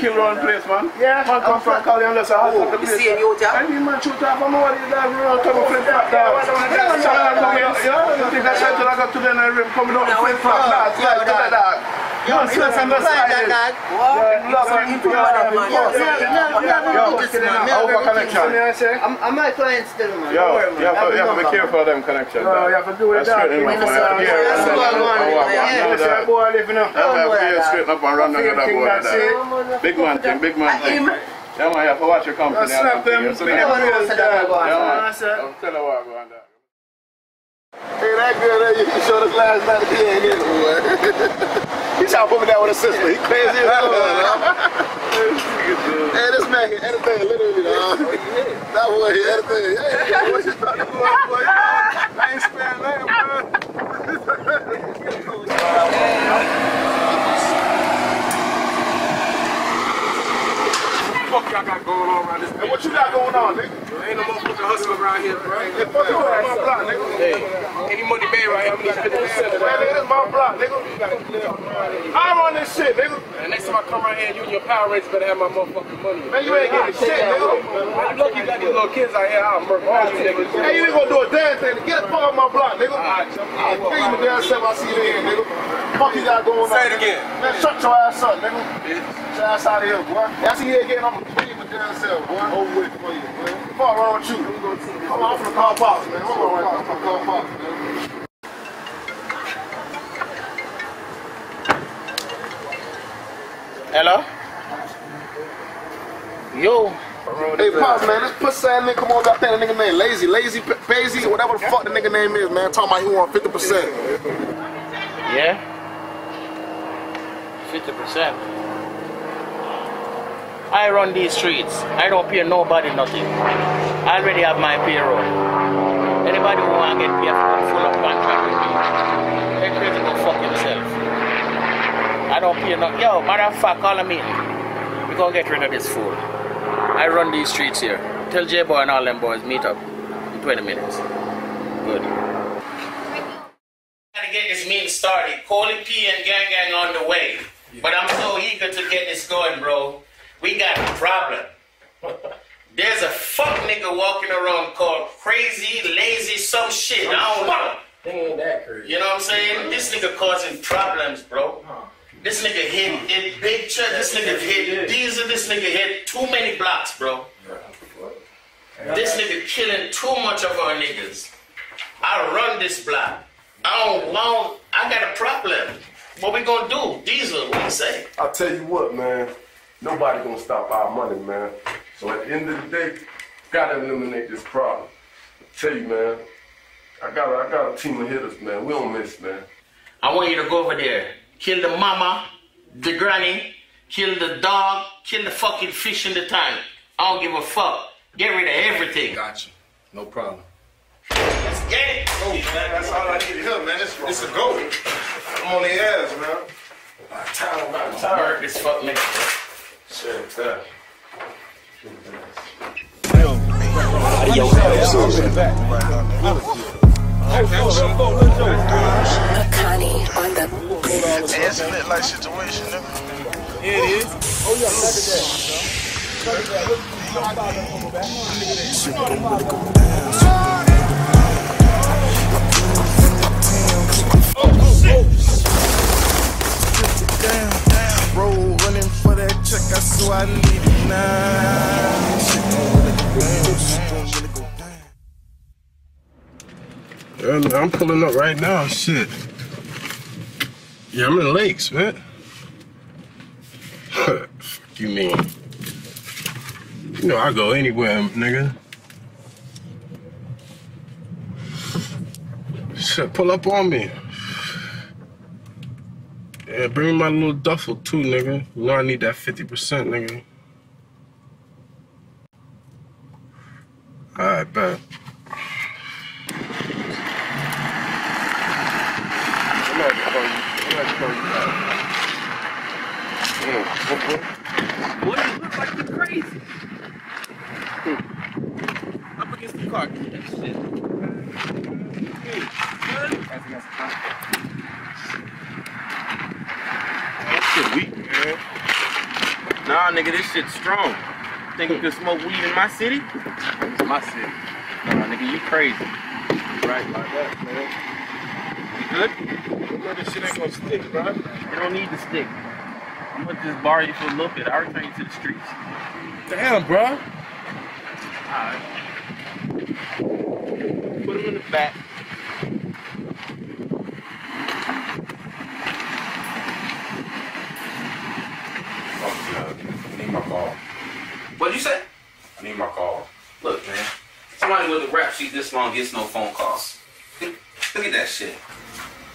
Kill run place, man. Yeah, man, come from Cali unless I have to You see any out I need man shoot off. I'm over there, that run, come and flip flop down. So I'm going, yeah, you think that's until I got to the rim coming out and flip flop down. Yeah, look at that. You know, see what's on the side. Yeah, look at Over connection. I'm, I'm my client still, man. Yo, Don't worry, man. you have you have to be careful of them connections. Yo, you have to do it That's that. straight in my phone. that's what I'm yeah, on. yeah, that's what boy living up. Yeah, man, Boy, feel that. straight up and run another thing boy that's. Big man thing, big man thing. Yeah, man, you have to watch your company. Slap them, Yeah, that- man, what's that about? Yeah, man. Ah, sir. I'm telling you what I'm going down. Hey, that girl there, you showed us last night end, didn't you, boy? He trying to put me down with a sister. He crazy as hell, man. Hey, this man can anything, literally, dog. Oh, that boy, he anything. Hey, what you trying to do, boy? I ain't sparing that, Fuck y'all got going on around this Hey, what you got going on, nigga? Ain't no motherfucking hustle around here, bro. Hey, fuck you on my block, nigga. Hey, any money made right here, I'm gonna need 50% Man, nigga, this my block, nigga. I run this shit, nigga. And next time I come around here, you and your Power Rangers better have my motherfucking money. Man, you ain't getting shit, nigga. You lucky you got these little kids out here, I'll murk all you niggas. Hey, you ain't gonna do a damn thing. Get the fuck off my block, nigga. I'll kill you my damn self. I see you in, nigga. Fuck you got going on. Say it again. Man, shut your ass up, nigga. Get your ass out of here, boy. I see you again. I'm gonna kill you my damn self, boy. Over with for you, man. Fuck wrong with you? Come on, I'm finna call Pops, man. Hold on right now. I'm finna call Pops, man. Hello? Yo. Hey, Pops, man, this pussy ass nigga, come on, got that nigga name Lazy, Lazy, P- Paisy, whatever the fuck the nigga name is, man. Talking about he want 50%. Yeah? 50%. I run these streets. I don't pay nobody nothing. I already have my payroll. Anybody who want to get paid for full up contract with me, they crazy go fuck himself. I don't pay no. Yo, matter of fact, call me. We gonna get rid of this fool. I run these streets here. Tell J Boy and all them boys meet up in 20 minutes. Good. Gotta get this meeting started. Koly P and Gank Gank on the way. But I'm so eager to get this going, bro. We got a problem. There's a fuck nigga walking around called crazy, lazy, some shit. I don't know. They ain't that crazy. You know what I'm saying? This nigga causing problems, bro. This nigga hit in big church. This nigga hit diesel. This nigga hit too many blocks, bro. This nigga killing too much of our niggas. I run this block. I don't want. I got a problem. What we gonna do? Diesel, what you say? I'll tell you what, man. Nobody gonna stop our money, man. So at the end of the day, gotta eliminate this problem. tell you, man. I got a, I got a team of hitters, man. We don't miss, man. I want you to go over there, kill the mama, the granny, kill the dog, kill the fucking fish in the tank. I don't give a fuck. Get rid of everything. Gotcha. No problem. Let's get it. Oh, man, that's all I need to hear, man. It's, it's a goal. I'm on the ass, man. About time, about time. Work this fuck nigga. Shit, yeah. Akani on the Hey, it's a lit like situation, nigga. Yeah, it is. Oh yeah, look at that. Look at that. Roll running for that check, I so I need it now. Yeah, I'm pulling up right now. Shit. Yeah, I'm in the lakes, man. Fuck you mean? You know I go anywhere, nigga. Shit, pull up on me. Yeah, bring my little duffel too, nigga. You know I need that 50%, nigga. Alright, bet. I'm gonna call you. I'm gonna call you okay. Boy, you look like you crazy. Up against the car. That shit. That shit weak, man. Nah, nigga, this shit's strong. Think you can smoke weed in my city? It's my city. Nah, nigga, you crazy. Right like that, man. You good? You know this shit ain't gonna stick, bro. You don't need to stick. I'm gonna just borrow you for a little bit. I'll return you to the streets. Damn, bro. Alright. Put him in the back. I need my call. What'd you say? I need my call. Look, man. Somebody with a rap sheet this long gets no phone calls. Look at that shit.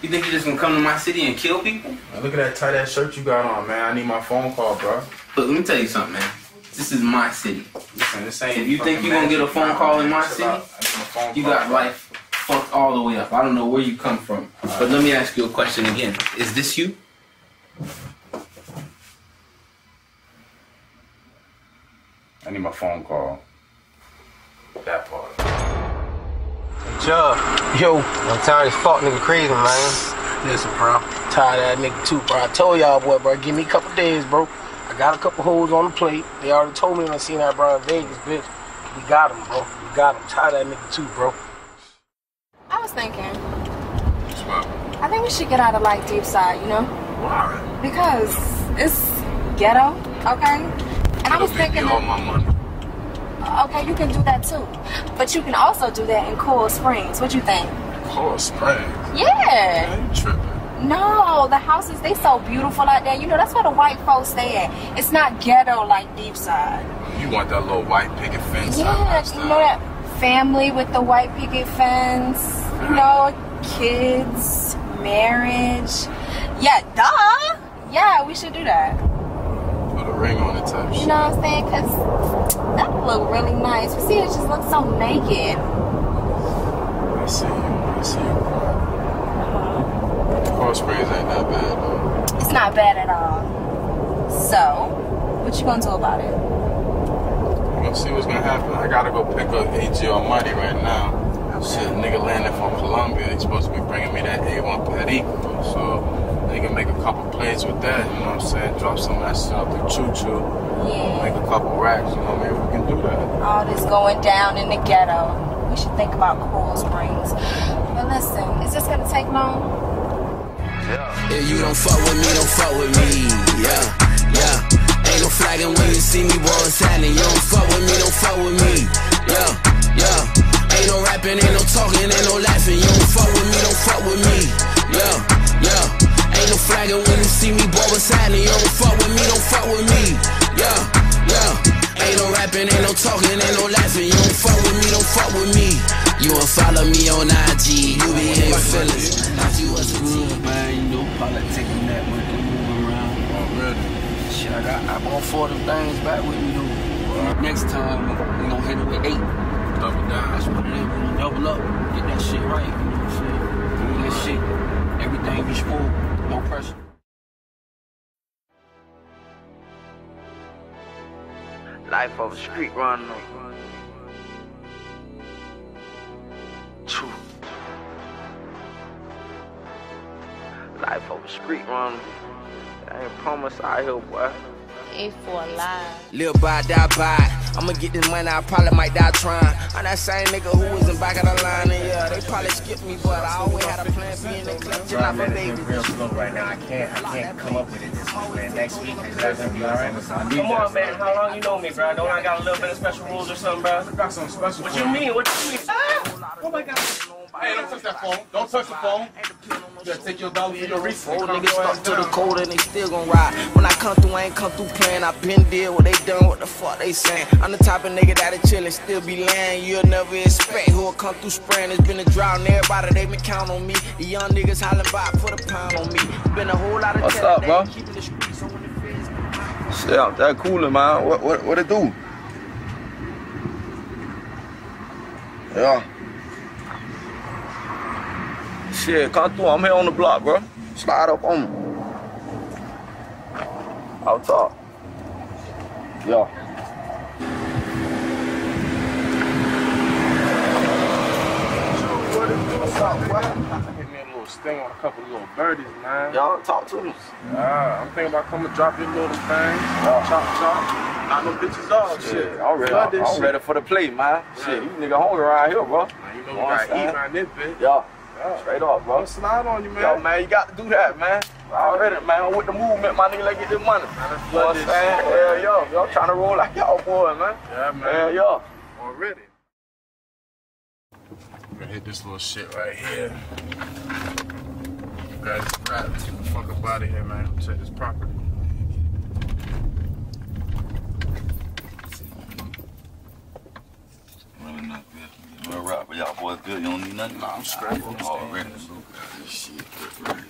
You think you just gonna come to my city and kill people? Man, look at that tight ass shirt you got on, man. I need my phone call, bro. Look, let me tell you something, man. This is my city. Listen, this ain't If you think you're gonna get a phone call in my city, out. I need my phone you got life fucked all the way up. I don't know where you come from. But let me ask you a question again. Is this you? I need my phone call. That part. Chubb, yo, I'm tired as fuck nigga crazy, man. Listen, bro. Tired of that nigga too, bro. I told y'all, boy, bro, give me a couple days, bro. I got a couple holes on the plate. They already told me when I seen that bro in Vegas, bitch. We got him, bro. We got him. Tired of that nigga too, bro. I was thinking, I think we should get out of like deep side, you know? Why? Because it's ghetto, okay? And I was thinking, all my money. okay, you can do that too. But you can also do that in Coral Springs. What you think? Coral Springs. Yeah. Man, tripping. No, the houses, they so beautiful out there. You know, that's where the white folks stay at. It's not ghetto like deep side. You want that little white picket fence? Yeah, you know that family with the white picket fence, you know, kids, marriage. Yeah, duh. Yeah, we should do that. Ring on it type You know what I'm saying? Because that would look really nice. But see, it just looks so naked. I see you. I see you. Uh-huh. Coral Springs ain't that bad though. It's not bad at all. So, What you gonna do about it? We'll see what's gonna happen. I gotta go pick up AG Almighty right now. Shit, nigga landing from Colombia. He's supposed to be bringing me that A1 Perico. So they can make a couple plays with that, you know what I'm saying? Drop some of that shit up through Choo Choo. Make a couple racks, you know, maybe we can do that. All this going down in the ghetto. We should think about Coral Springs. But listen, is this gonna take long? Yeah. If you don't fuck with me, don't fuck with me. Yeah, yeah. Ain't no flagging when you see me, boy, it's happening. You don't fuck with me, don't fuck with me. Yeah, yeah. Ain't no rapping, ain't no talking, ain't no laughing. You don't fuck with me, don't fuck with me. Yeah, yeah. Ain't no flagging when you see me, boy, what's happening? You don't fuck with me, don't fuck with me. Yeah, yeah. Ain't no rapping, ain't no talking, ain't no laughing. You don't fuck with me, don't fuck with me. You don't follow me on IG, you be in your feelings. Thought you was a groove, man. You know, politicking that with the move around. Already. Shit, I got, I'm gonna four them things back with me, though. Next time, we gon- gonna hit it with eight. Double down. That's what it is. We gonna double up, get that shit right. You know what I'm saying? Do that shit. Everything be smooth, no pressure. Life of a street runner. True. Life of a street runner. I ain't promise out here, boy. It's for life. Live by, die by. I'ma get this money, I probably might die trying. I'm that same nigga who was in back of the line, and yeah, they probably skipped me, but I always had a plan B in the clip, just like my baby. real slow right now. I can't, I can't come up with it this week, man. Next week, is that gonna be all right? Come on, man. How long you know me, bro? Don't I got a little bit of special rules or something, bro? I got something special. What you mean? What you mean? Ah! Oh my God. Hey, don't touch that phone. Don't touch the phone. You take your dollar for your receipt. Old niggas stuck to the code and they still gon' ride. When I come through, I ain't come through playing. I been deal what they done, what the fuck they saying. I'm the type of nigga that'll chill and still be laying. You'll never expect who'll come through spraying. It's been a drought and everybody, they been count on me. The young niggas hollering by, put a pound on me. Been a whole lot of What's telling up, bro? ain't keeping the streets so when the feds Shit, out there cooling, man. What, what, what it do? Yeah. Shit, come through. I'm here on the block, bro. Slide up on me. Out top. Yeah. What's up, boy? Hit me a little sting on a couple little birdies, man. Y'all talk to me. Ah, I'm thinking about coming drop your little things. Chop, chop. Knock them bitches off. Shit, I'm ready. I'm shit. ready for the play, man. Shit, you nigga hungry around here, bro. You know we gotta eat around this bitch. Yeah. Straight up, bro. I'll slide on you, man. Yo, man, you got to do that, man. Already, man. I'm With the movement, my nigga, let's get this money. You know what I'm saying? Hell, yo. Y'all trying to roll like y'all boy, man. Yeah, man. Hell, yo. Already. I'm Gonna hit this little shit right here. You guys got get the fuck up out of here, man. Check this property. Really not good. Well, right, but y'all boys good. You don't need nothing. Nah, I'm straight. I'm already. Shit, right.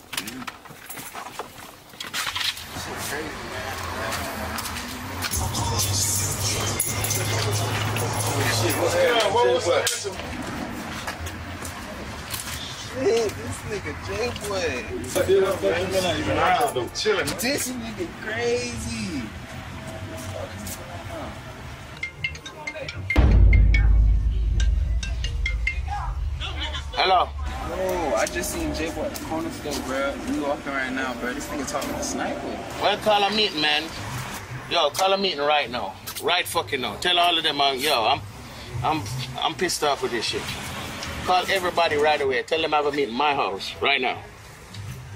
Yeah, what was that? Shit, this nigga J-Boy. Chilling. This nigga crazy. Hello. Bro, I just seen J Boy at the corner store, bro. We walking right now, bro. This nigga talking to Sniper. Well, call a meeting, man. Yo, call a meeting right now. Right fucking now. Tell all of them, uh, yo, I'm, I'm, I'm pissed off with this shit. Call everybody right away. Tell them I have a meeting in my house right now.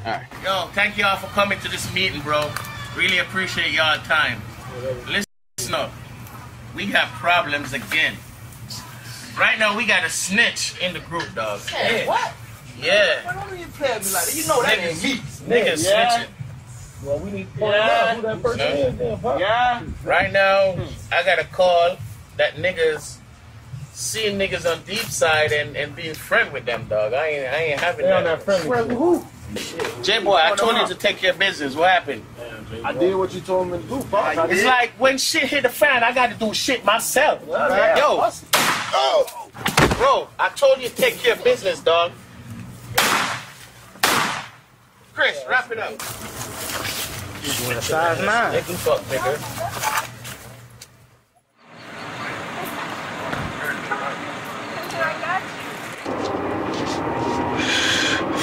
All right. Yo, thank y'all for coming to this meeting, bro. Really appreciate y'all time. Listen up. We got problems again. Right now, we got a snitch in the group, dog. Hey, what? Yeah. Why don't you play me like that? You know that ain't me. Niggas Yeah. snitching. Well, we need to point out who that person is then, fuck. Yeah. Right now, I got a call that niggas seeing niggas on deep side and, and being friend with them, dog. I ain't I ain't having They that. on that friendly Friend with who? J boy, I told you to take care of business. What happened? I did what you told me to do, boss. It's like when shit hit the fan, I got to do shit myself. Yeah. Yo, oh, bro, I told you to take care of business, dog. Chris, wrap it up. Size nine. Make him fuck bigger.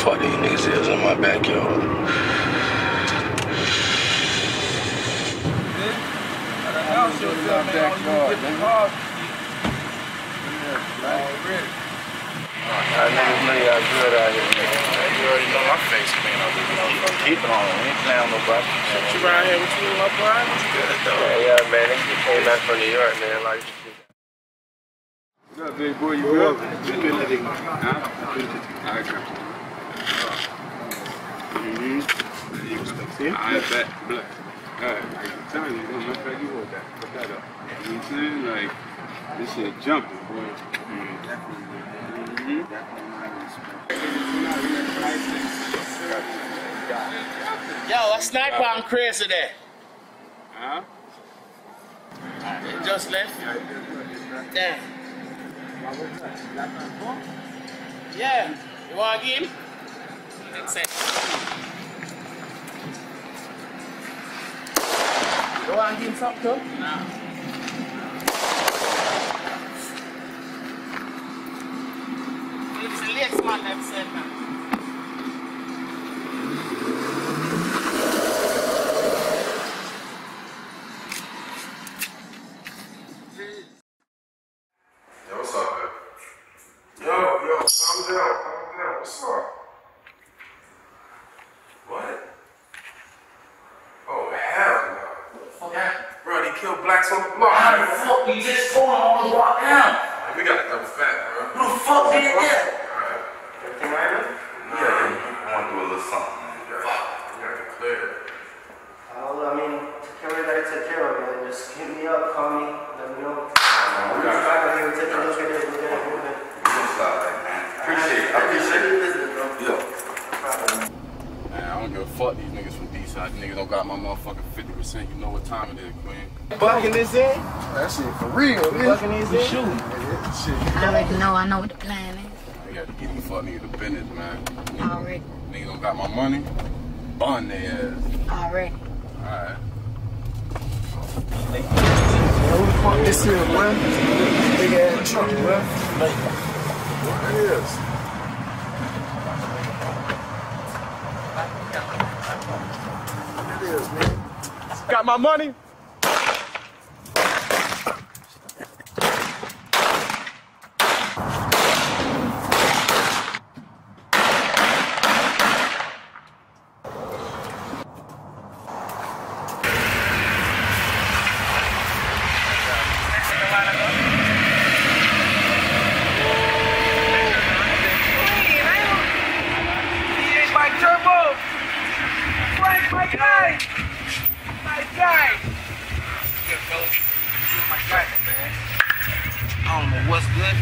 Fuck these niggas is in my backyard. I niggas know good out here. You already know my face clean up. Keep, keep it on. We ain't playing on nobody. You around here with you and my boy? What's good, though? Yeah, yeah, man. They came back from New York, man. Like, What up, big boy? You good? You good, nigga? Huh? I got you. Mm-hmm. See? I bet. Black. Alright, I'm telling you, matter of fact, you hold that. Put that up. You know what I'm saying? Like, this shit jumping, boy. Mm-hmm. Yo, a sniper on Chris today. Huh? They just left. Damn. Yeah. You want give him? Makes sense. You want to give him something? No. It's the next man that said that. Yo, what's up, man? Yo, yo, calm down, calm down. What's up? What? Oh, hell no. Bro, they killed blacks on the block. How the fuck you just going on the block now? We got to double fat, bro. Who the fuck did that? Everything right now? Yeah, I want to do a little something. Fuck. We got to clear it. I'll, I mean, take care of that, take care of it. Just hit me up, call me, let me know. we I'm got just back here, take a look at it, look at it, look at it. We gonna stop that, man. Appreciate it. I appreciate it. Yo. Man, I don't give a fuck these niggas from D-side. These niggas don't got my motherfucking 50%. You know what time it is, Queen. Bucking this in? That shit for real, man. Bucking this in? Shooting. I already know. I know what the plan is. I got to get these fuck niggas to business, man. Already. Niggas don't got my money. Bun their ass. Already. Alright. Who the fuck this here, man? Big ass truck, man. What it is? It is, man? Got my money? My turbo! Frank, my guy! My guy! My guy, man. I what's good,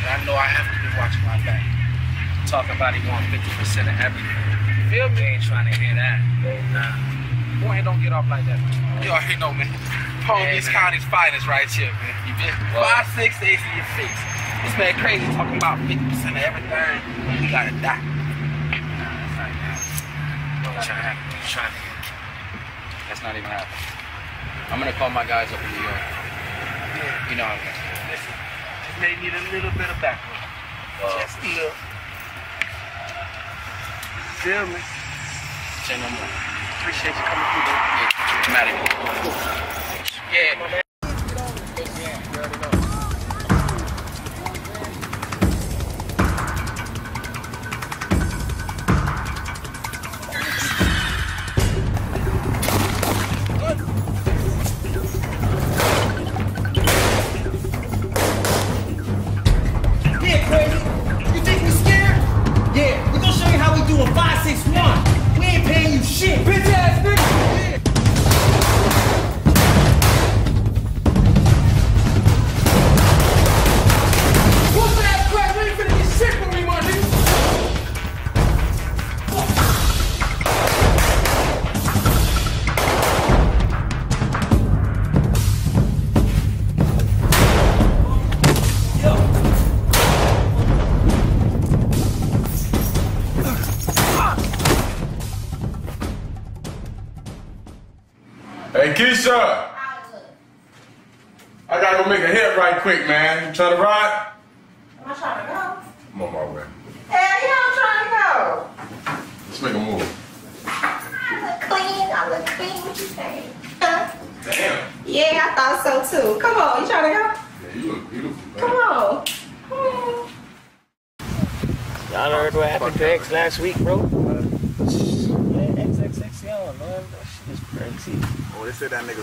but I know I have to be watching my back. Talking about he want 50% of everything. Feel me? Ain't trying to hear that. Nah. Boy, don't get off like that. You already know, man. Palm man. County's finest right here, man. You been five, six days in your face. This man crazy talking about 50% of everything. We gotta die. What's trying to happen? What's trying to That's not even happening. I'm gonna call my guys up in New York. You know how it goes. May need a little bit of backup. Just a little. Feel me? Say no more. Appreciate you coming through, man. I'm out of here. Yeah.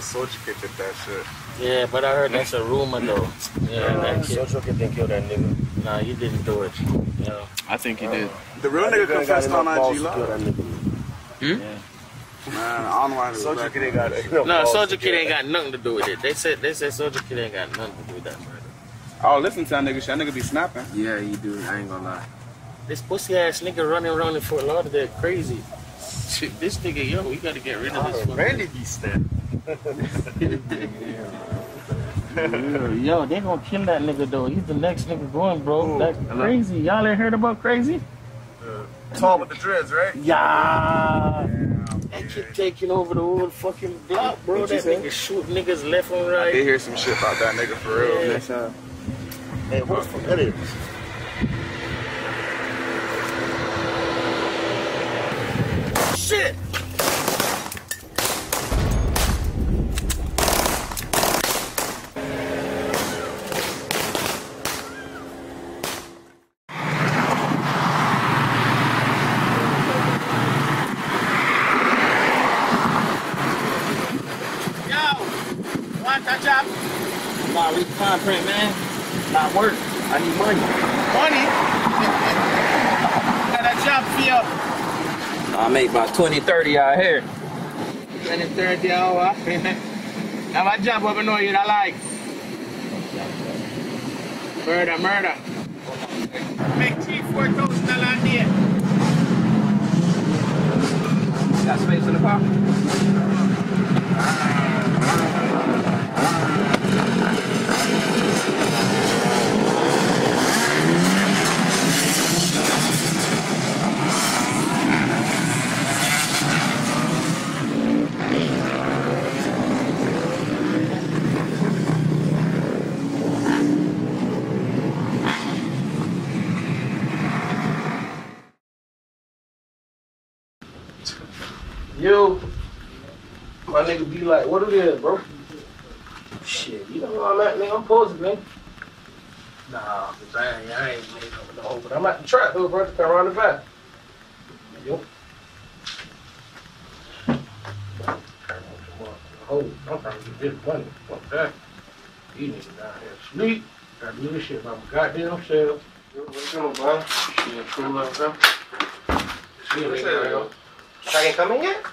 Soldier Kid did that shit. Yeah, but I heard that's a rumor, though. Yeah, that kid. Soldier kid didn't kill that nigga. Nah, he didn't do it. Yeah. I think he did. The real nigga confessed on IG Kill that Live. nigga. Hmm? Man, I don't know why Soldier kid ain't got that. it. No, Soldier Kid ain't got nothing to do with it. They said they said Soldier Kid ain't got nothing to do with that murder. Oh, listen to that nigga shit. That nigga be snapping. Yeah, he do. I ain't gonna lie. This pussy ass nigga running around in Fort Lauderdale crazy. Shit, this nigga, yo, we gotta get rid of this. one. Randy be snapping. Yo, they gonna kill that nigga though. He's the next nigga going, bro. That's crazy. Y'all ain't heard about crazy? Tall with the dreads, right? Yeah. That kid taking over the whole fucking block, bro. What That say? nigga shoot niggas left and I right. did hear some shit about that nigga for real. Yeah. Hey, what the fuck that is? Shit! Yo, want that job? Read the fine print, man. Not work. I need money. Money? Got that job for you. I make about 20, 30 out here. 20, 30 hour. now my job over know you I like. Murder, murder. Make chief four thousand dollar a day. Got space in the car? Yo, my nigga be like, what it is, bro? Shit, you know where I'm at, nigga. I'm posing, man. Nah, cause I ain't, I ain't made no no, but I'm at the track though, bro. Come around the back. Yo. Oh, I'm trying to get this money. Fuck that. These niggas down here sleep. Gotta do this shit by my goddamn self. What's going on, bro? Shit, cool up, bro. See you later, Come in yet?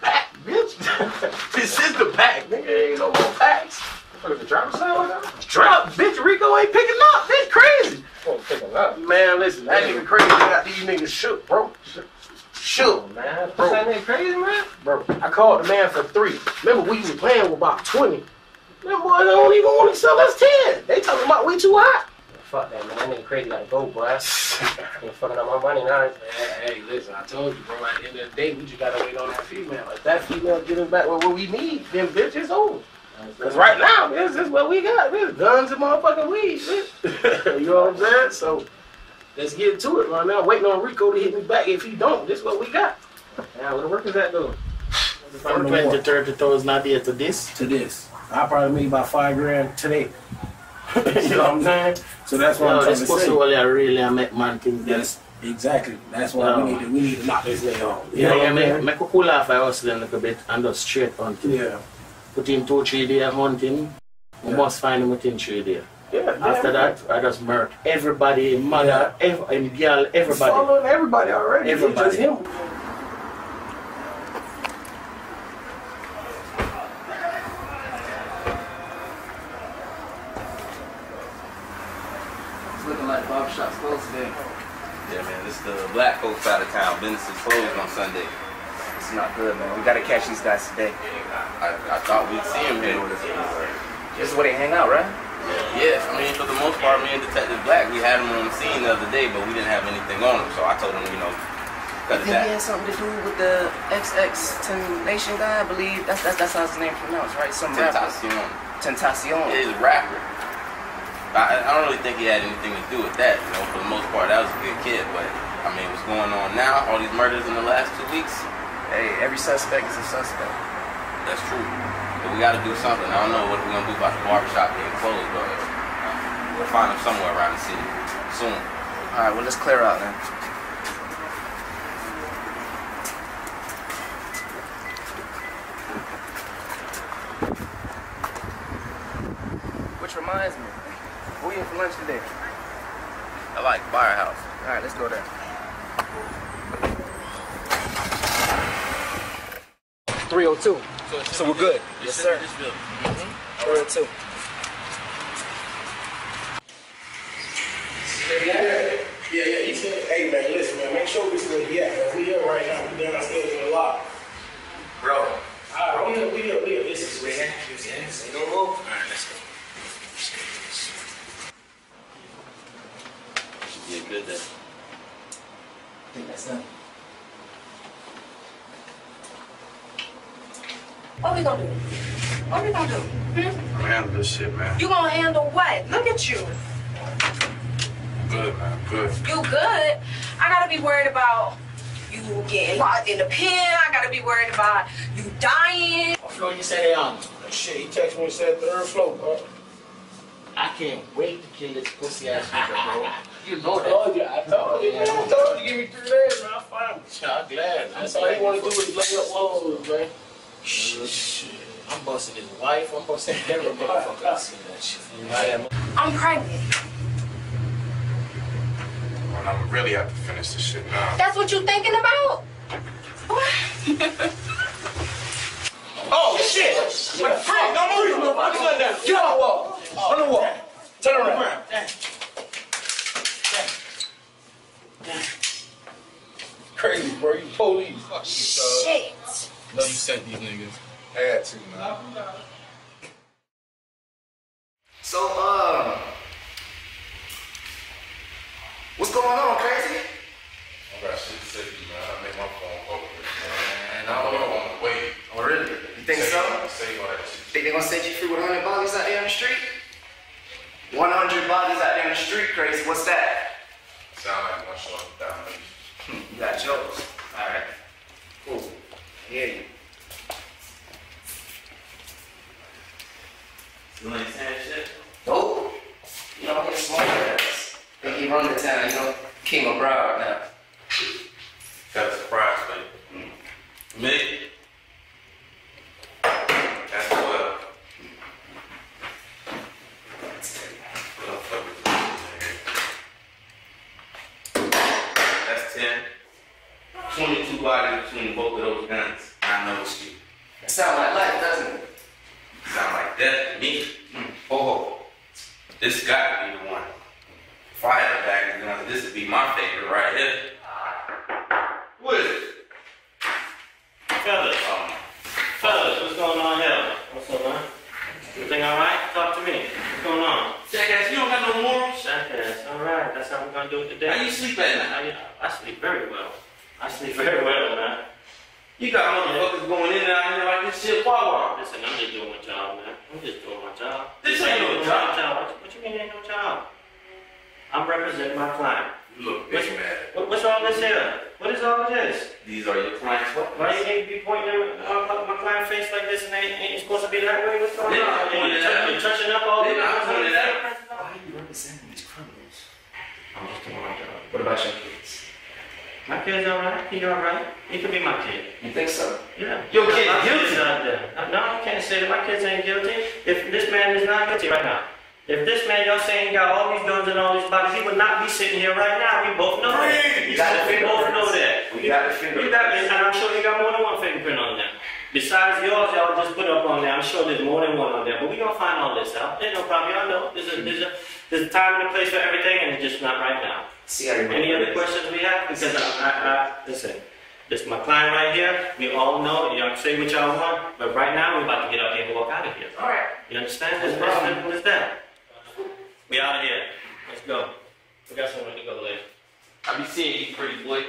Pack, bitch. this is the pack, nigga. Ain't no more packs. What is the driver side right now? Drop, bitch. Rico ain't picking up. Bitch, crazy. Oh, picking up. Man, listen, that nigga crazy got these niggas shook, bro. Shook, oh, man. Bro. That nigga crazy, man? Bro, I called the man for three. Remember, we was playing with about 20. Them boys don't even want to sell us 10. They talking about we too hot. Fuck that, man. That nigga crazy gotta go, boy. Ain't fucking up my money now. Hey, hey, listen, I told you, bro. At the end of the day, we just gotta wait on that female. If that female get us back with what we need, then bitch, it's over. Cause right now, this is what we got. This guns and motherfucking weed, bitch. you know what I'm saying? So let's get to it right now. Waiting on Rico to hit me back. If he don't, this is what we got. Now, where the work is that though? From 20 to 30 thousand idea to this? To this. I probably made about five grand today. you know what I'm saying? So that's what I'm trying to say. I really make man think Yes, exactly. That's why we need to we need to knock this nigga off. You Yeah, know yeah, what I'm make, saying? make a cool off I hustle a little bit and just straight hunting. Yeah. Put in two, three days hunting. We must find him within three days. Yeah, After damn that, I just murk everybody, mother, ev- and girl, everybody. Following everybody already. It's Everybody. just him. It's looking like Bob Shop's closed today. Yeah, man, this is the black folks out of town. Business is closed on Sunday. It's not good, man. We gotta catch these guys today. I, I thought we'd see them here. This is where they hang out, right? Yeah, I mean, for the most part, me and Detective Black, we had him on the scene the other day, but we didn't have anything on him. So I told him, you know, Cut it Think he back. had something to do with the XX Nation guy? I believe that's that's that's how his name pronounced, right? Some rapper. Tentacion. Tentacion. Yeah, he's a rapper. I, I don't really think he had anything to do with that. You know, for the most part, that was a good kid. But I mean, what's going on now? All these murders in the last two weeks. Hey, every suspect is a suspect. That's true. But we got to do something. I don't know what we're gonna do about the barbershop being closed, but uh, we'll find them somewhere around the city soon. All right, well let's clear out then. Which reminds me, where for lunch today? I like Firehouse. All right, let's go there. Three oh two. So we're good. Yes, sir. Three oh two. Yeah, yeah, yeah. He said, hey man, listen, man, make sure we still here. at, man. We here right now. We downstairs in the lobby. Bro. Alright, we here, we here, we here. This is where Say no more. Alright, let's go. Should be a good day. I think that's done. What we gonna do? What we gonna do? Hmm? I'm handling this shit, man. You gonna handle what? Look at you. Good, man. Good. You good. I gotta be worried about you getting locked in the pen. I gotta be worried about you dying. What floor you say they on? Shit, he texted me and said third floor, bro. I can't wait to kill this pussy ass nigga, bro. You know I told you, I told you, man. I told you, give me three days, man. I'm fine. I'm glad. That's all you want to do is lay up walls, man. Shit. I'm busting his wife. I'm busting every motherfucker I see that shit. I am. I'm pregnant. And I'm really have to finish this shit now. That's what you thinking about? Oh, shit! What the frick? Don't move, you motherfucker. Put down. Get on the wall. On the wall. Turn around. Crazy, bro. You police. Fuck Shit. No, you sent these niggas. I had to, man. So, uh, what's going on, crazy? I got shit to say to you, man. I made my phone call with this, And man. I don't know on the way. Oh, really? You think Say- so? Say all that shit. Think they gonna set you free with 100 bodies out there on the street? 100 bodies out there on the street, crazy. What's that? Sound like one short down. You got jokes. All right. Cool. I hear you. You ain't saying shit? Nope. You know, he's smart ass. Think he run the town, you know, king of Broward now. Got a surprise for you. Hmm. Me? That's 12. What the fuck is this nigga? That's 10. 22 bodies between both of those guns. I know it's you. That sound like life, doesn't it? Sound like death to me. Oh, this got to be the one. If I had a bag of guns, this would be my favorite right here. What is it? Fellas, um, fellas, what's going on here? What's up, man? Everything all right? Talk to me. What's going on? Jackass, you don't got no morals. Jackass, all right. That's how we're gonna do it today. How you sleep at night? I, I sleep very well. I sleep very well, man. You got motherfuckers going in and out here like this shit wawa. Listen, I'm just doing my job, man. I'm just doing my job. This ain't no job. What, what you mean ain't no job? I'm representing my client. You look big mad. What, what's all this here? What is all this? These are your clients. What, why you need to be pointing at uh, my client's face like this and they ain't supposed to be that way? What's going on? You're, touch- you're touching up all They're these not pointing Why are you representing these criminals? I'm just doing my job. What about your kids? My kid's alright. He alright. He could be my kid. You think so? Yeah. Your My kid kids guilty? out there. No, I can't say that my kids ain't guilty. If this man is not guilty right now. If this man y'all saying got all these guns and all these bodies, he would not be sitting here right now. We both know that. You got the we both know that. We got the You got and I'm sure you got more than one fingerprint on them. Besides yours, y'all just put up on there. I'm sure there's more than one on there. But we gonna find all this out. There's no problem. Y'all know there's a there's a there's a time and a place for everything, and it's just not right now. CRM. Any other questions we have? Because I, I, listen, this is my client right here. We all know, y'all say what y'all want, but right now we're about to get up here and walk out of here. All right. You understand? That's no simple as that. We out of here. Let's go. We got somewhere to go later. I'll be seeing you, pretty boy.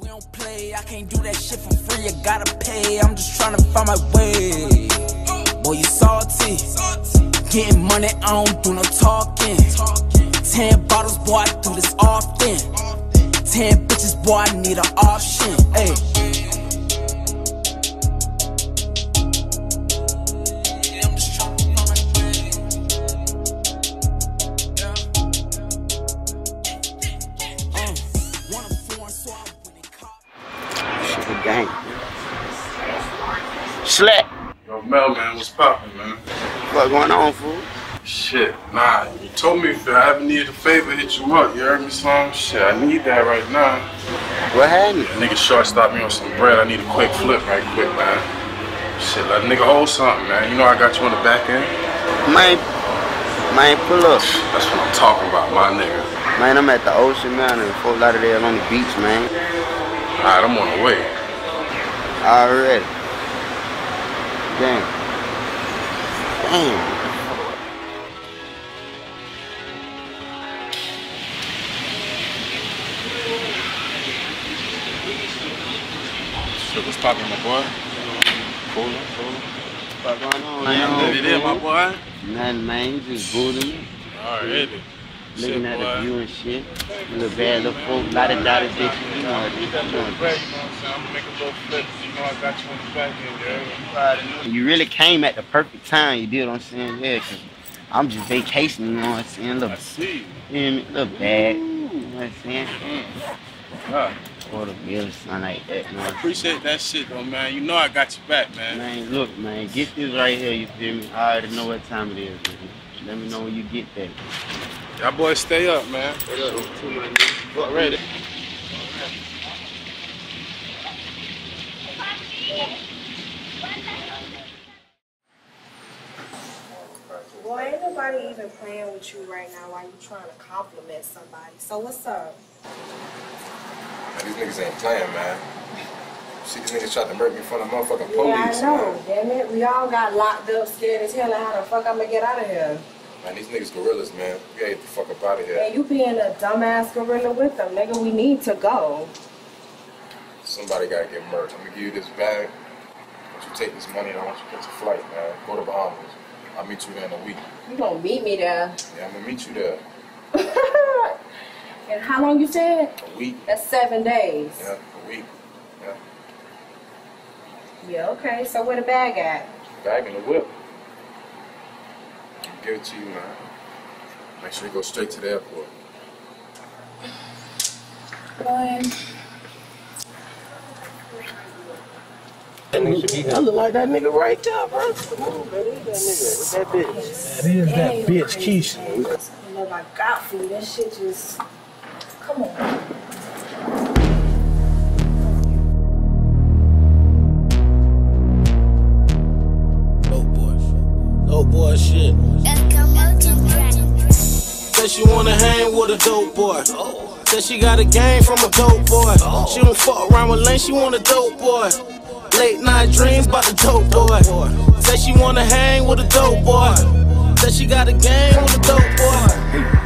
We don't play, I can't do that shit for free, I gotta pay. I'm just trying to find my way. Boy, you salty. Getting money, I don't do no talking. Ten bottles, boy, I do this often. Ten bitches, boy, I need an option. Hey. The uh, gang. Slap. Yo, Mel, man, what's poppin', man? What going on, fool? Shit, nah, you told me if I ever needed a favor, hit you up. You heard me, son? Shit, I need that right now. What happened? Yeah, nigga short stopped me on some bread. I need a quick flip right quick, man. Shit, let a nigga hold something, man. You know I got you on the back end. Man, man, pull up. That's what I'm talking about, my nigga. Man, I'm at the ocean, man, in Fort Lauderdale on the beach, man. Alright, I'm on the way. Already. Damn. Damn. Shit, what's poppin', my boy? Coolin', coolin'. What going on, Man, man? it is, my boy. Nothing, man. Just booting me. Already. Looking Shit, at boy. the view and shit. Little bad little folk, lot of dotted bitches. You know what Get that you little doing. bread, you know what I'm saying? I'm gonna make a little flip. You know I got you on the back end, yeah? You really came at the perfect time, you did what I'm saying? Yeah, cause I'm just vacationing, you know what I'm saying? Look, I see. you hear me? Look bad. You know what I'm saying? Mm. Huh. Quarter bill something like that, man. Appreciate that shit, though, man. You know I got you back, man. Man, look, man, get this right here, you feel me? I already know what time it is, man. Let me know when you get that. Y'all boys stay up, man. Fuck ready. Boy, ain't nobody even playing with you right now while you trying to compliment somebody. So what's up? Man, these niggas ain't playing, man. See, these niggas tried to murder me in front of motherfucking police. yeah, I know. man. Damn it, we all got locked up, scared as hell. and How the fuck I'ma get out of here? Man, these niggas gorillas, man. We gotta get the fuck up out of here. And you being a dumbass gorilla with them, nigga. We need to go. Somebody gotta get murdered. I'm gonna give you this bag. Once you take this money, and I want you to catch a flight, man. Go to Bahamas. I'll meet you there in a week. You gonna meet me there? Yeah, I'm gonna meet you there. And how long you said? A week. That's seven days. Yeah, a week. Yeah. Yeah, okay. So where the bag at? Bag in the whip. I'll give it to you, man. Make sure you go straight to the airport. Boy. I look like that nigga right there, bro. Come on, baby. That nigga. That bitch. That is that bitch, Keisha. I love I got for you. That shit just. Come on. Oh boy, shit. Said she wanna hang with a dope boy. Said she got a game from a dope boy. She don't fuck around with lane, she want a dope boy. Late night dreams about the dope boy. Said she wanna hang with a dope boy. Said she got a game with a dope boy.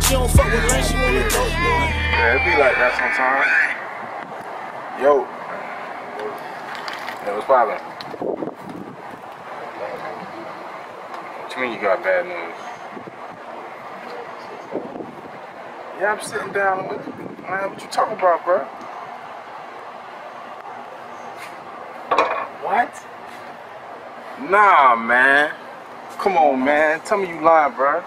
She don't fuck with lane, she want a dope boy. Yeah, it be like that sometimes. Yo. Yo, what's poppin'? What you mean you got bad news? Yeah, I'm sitting down with you. Man, what you talking about, bro? What? Nah, man. Come on, man. Tell me you lying, bro.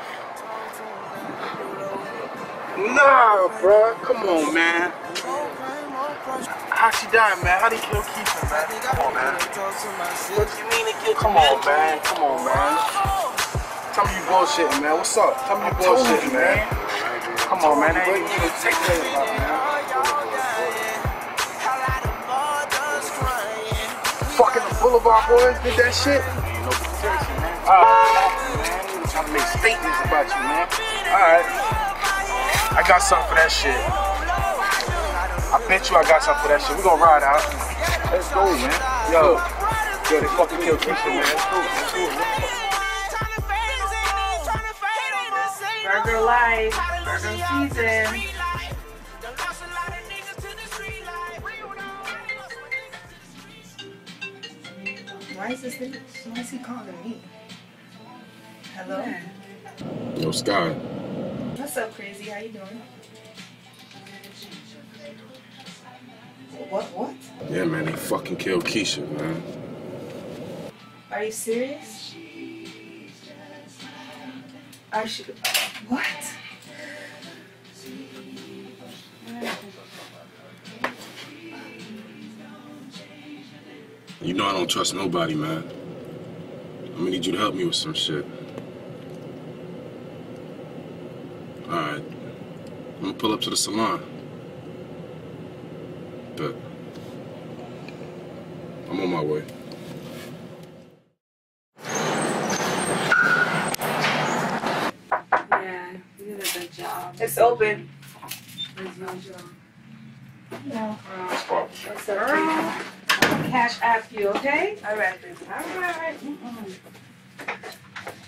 Nah, bro. Come on, man. How she died, man? How they kill Keisha, man? Come on, man. What you mean they kill Come on, man. Come on, man. Tell me you bullshitting, man. What's up? Tell me you bullshitting, man. Come on, man. Ain't even take that about, man. Boulevard boys did that shit. No protection, man. Alright, man. We trying to make statements about you, man. Alright. I got something for that shit. I bet you I got something for that shit. We gonna ride out. Let's go, man. Yo. Yo, they fucking killed Keisha, man. Let's go. Let's go. Burger life. Burger season. Why is this thing? Why is he calling me? Hello. Yo, Sky. What's up, crazy? How you doing? What? What? Yeah, man, they fucking killed Keisha, man. Are you serious? I should. What? You know I don't trust nobody, man. I'm gonna need you to help me with some shit. Alright. I'm gonna pull up to the salon. But I'm on my way. Yeah, you did a good job. It's open. There's no job. No. What's up, Girl? Cash app you, okay? All right, baby. All right.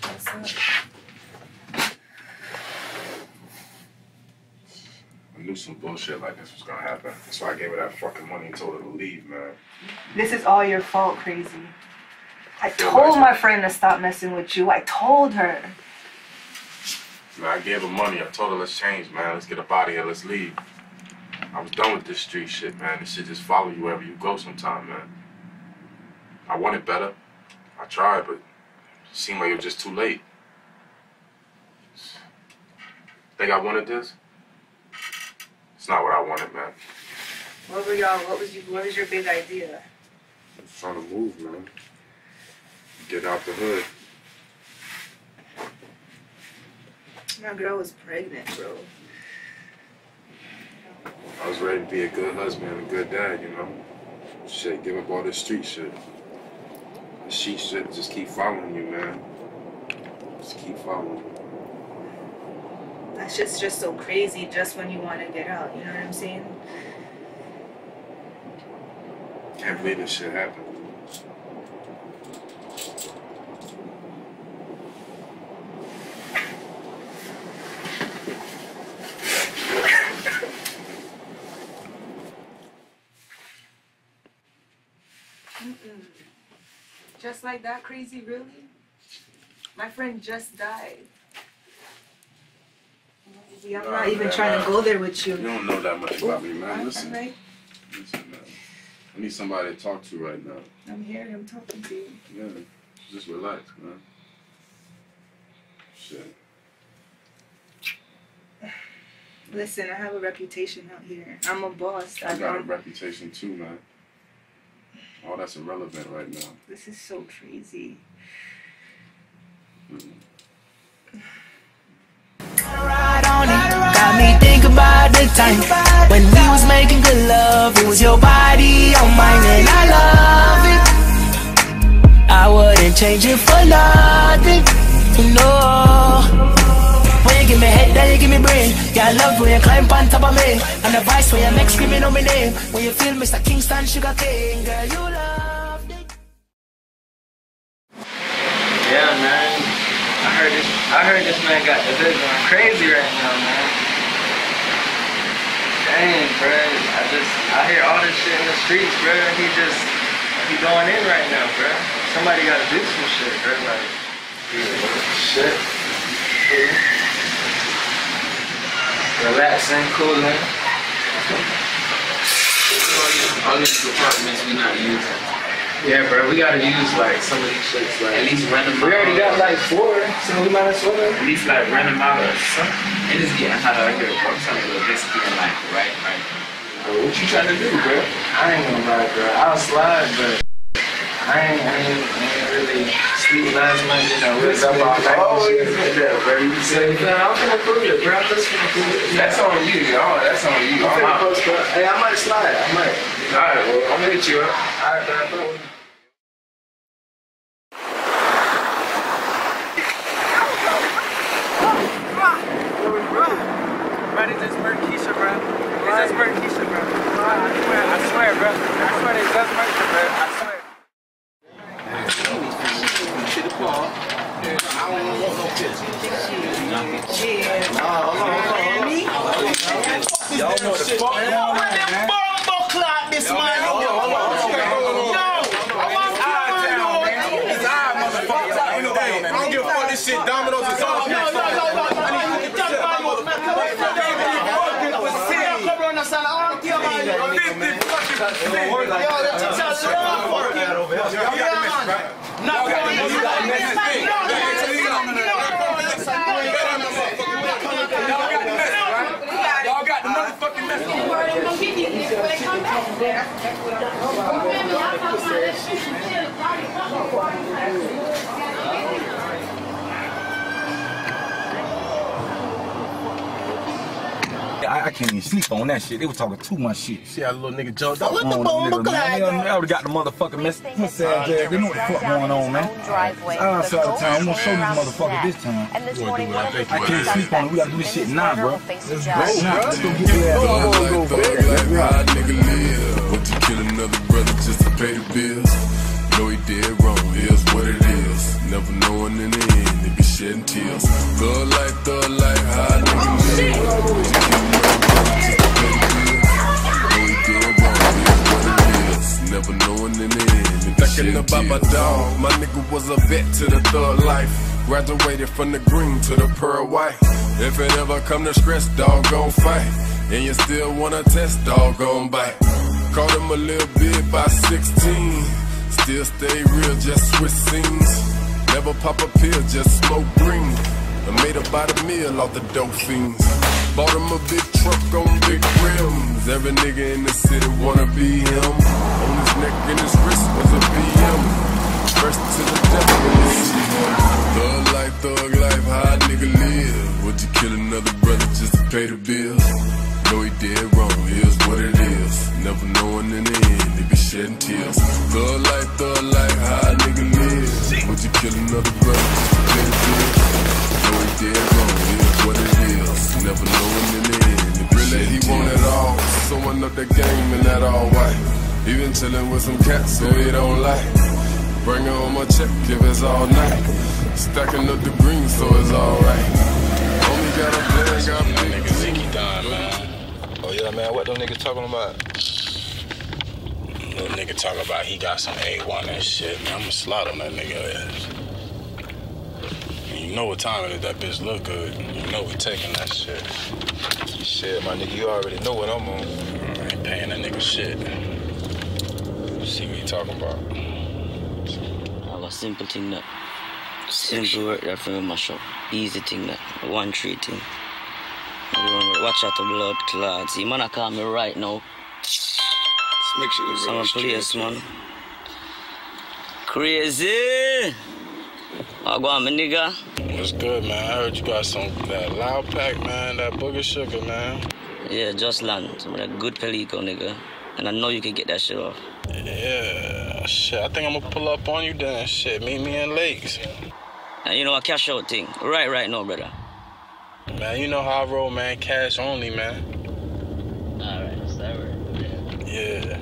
What's up? I knew some bullshit like this was gonna happen. That's why I gave her that fucking money and told her to leave, man. This is all your fault, crazy. I told my friend to stop messing with you. I told her. Man, I gave her money. I told her let's change, man. Let's get a body of here. Let's leave. I was done with this street shit, man. This shit just follow you wherever you go sometime, man. I wanted better. I tried, but it seemed like it was just too late. Think I wanted this? It's not what I wanted, man. What were y'all? What was you? What was your big idea? I'm trying to move, man. Get out the hood. My girl was pregnant, bro. I was ready to be a good husband and a good dad, you know? Shit, give up all this street shit. The sheet shit just keep following you, man. Just keep following. That shit's just so crazy. Just when you want to get out, you know what I'm saying? Can't believe this shit happened. Just like that, crazy, really? My friend just died. See, I'm Nah, not even man, trying to go there with you. You don't know that much about me, man. Listen. Right- Listen, man. I need somebody to talk to right now. I'm here. I'm talking to you. Yeah, just relax, man. Shit. Listen, I have a reputation out here. I'm a boss. I got a don't. reputation too, man. All that's irrelevant right now. This is so crazy. on. Got me think about the time when we was making good love. It was your body oh on mine, and I love it. I wouldn't change it for nothing. No. When you give me head, then you give me brain. Yeah, I love when you climb on top of me. And the voice when you make screaming on my name. When you feel Mr. Kingston Sugar King, girl, you man got the hood going crazy right now, man. Dang, bro. I just I hear all this shit in the streets, bro. He just he going in right now, bro. Somebody got to do some shit, bro. Like shit. Relaxing, cooling. All these apartments we not using. Yeah, bro, we gotta use like some of these shits. Like At least run them We already got like four, so we might as well. At least like run them out or something. It is getting hot out here. Bro. Telling you, this is like right, right. Bro, what you trying to do, bro? I ain't gonna lie, bro. I'll slide, but I ain't, I ain't, I ain't really sleep last night. You know, was up all night. Always with oh, that, bro. You said, man, I'm gonna prove it, bro. I'm just gonna prove it. That's on you, y'all. That's on you. I'm I'm post, bro. Hey, I might slide. I might. All right, well, I'm gonna hit you up. All right, bro. Bro, they just murdered Keisha, bro. They just murdered Keisha, bro. I swear, I swear, bro. I swear they just murdered her, bro. I swear. To the bar. I don't want no picture. Y'all know the fuck clock this man. Yo, yo, yo, I want to know. It's our motherfucker. I don't give a fuck this shit. Domino's is all. No, no, no, no, no. I need to talk about you, man. Come on, come on. Fifty fucking city. Yo, that's a lot of fucking. Not going to be that. Motherfucking message. I, I can't even sleep on that shit. They was talking too much shit. See how little nigga jumped up. What the bomb look like? I already got the motherfucking mess. What's sad, Jazz? They know what the fuck going on, man. It's our side of town. I'm gonna show these motherfuckers this time. And this morning, one of the I can't sleep on it. We gotta do this shit now, bro. Let's go, now. Let's go get Thug their ass. life, thug life, how a nigga live. But you kill another brother just to pay the bills. Know he did wrong, here's what it is. Never knowing in the end, they be shedding tears. Thug life, thug life, how a nigga oh, live. Never knowing in the end, Thinking about my dog. My nigga was a vet to the thug life. Graduated from the green to the pearl white. If it ever come to stress, dog gon' fight. And you still wanna test, dog gon' bite. Caught him a little bit by 16. Still stay real, just switch scenes. Never pop a pill, just smoke green. I made about a meal off the dope fiends. Bought him a big truck on big rims. Every nigga in the city wanna be him. On his neck and his wrist was a BM. First to the death you see. Thug life, thug life, how a nigga live. Would you kill another brother just to pay the bills? Know he did wrong, here's what it is. Never knowing in the end, they be shedding tears. Thug life, thug life, how a nigga live. Would you kill another brother just to pay the bills? Know wrong, here's what it is. Never knowing in the end, they Really, he want it all. Someone up the game and that all white. He been chillin' with some cats, so he don't like. Bring home my check if it's all night. Stacking up the green, so it's alright. Homie got a plan, got big Nigga Zeke done, man. Oh yeah, man. What them niggas talking about? Little nigga talking about he got some A1 and shit. Man, I'ma slaughter that nigga ass. And you know what time it is, that bitch look good. You know we taking that shit. Shit, my nigga, you already know what I'm on. I ain't paying that nigga shit. See what he talking about. I have a simple thing that simple work that from me mash up. Easy thing that one three thing. Watch out the blood clots. See man I call me right now. Make sure you Some really place man. Crazy! I go on my nigga. What's good, man? I heard you got some that loud pack, man. That booger sugar, man. Yeah, just land. Some of that good Pelico nigga. And I know you can get that shit off. Yeah, shit. I think I'm gonna pull up on you then. Shit, meet me in Lakes. And you know a cash out thing. Right right now, brother. Man, you know how I roll, man. Cash only, man. Alright, sorry. Yeah.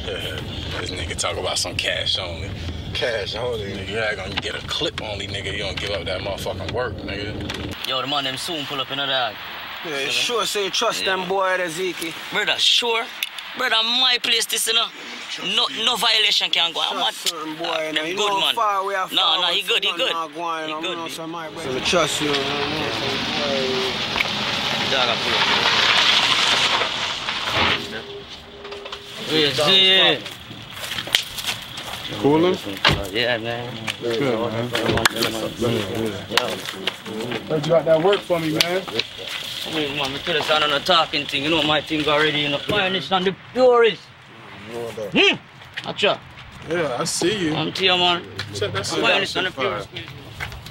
this nigga talk about some cash only. Cash only. Nigga, you're not gonna get a clip only, nigga. You don't give up that motherfucking work, nigga. Yo, the man them soon pull up in a dog. Yeah, sure, so you trust them boy, the Zeke. Brother, sure. Brother, my place this, you know. No, no violation can go. I'm what? certain boy, ah, you know. Them You good know man. far we are No, far no, away he good, he good. not going, He you know, good, you know, he- so my boy. So we trust you, you know, Dog, I pull up. Yeah, yeah. Coolin'? Yeah, man. Good, man. Yo. Heard you got that work for me, man. Wait, man, me tell you something on a talking thing. You know my thing already, in the Finest and the purest. Hmm? Acha. Yeah, I see you. I'm to you, man. Check that shit Finest and the purest.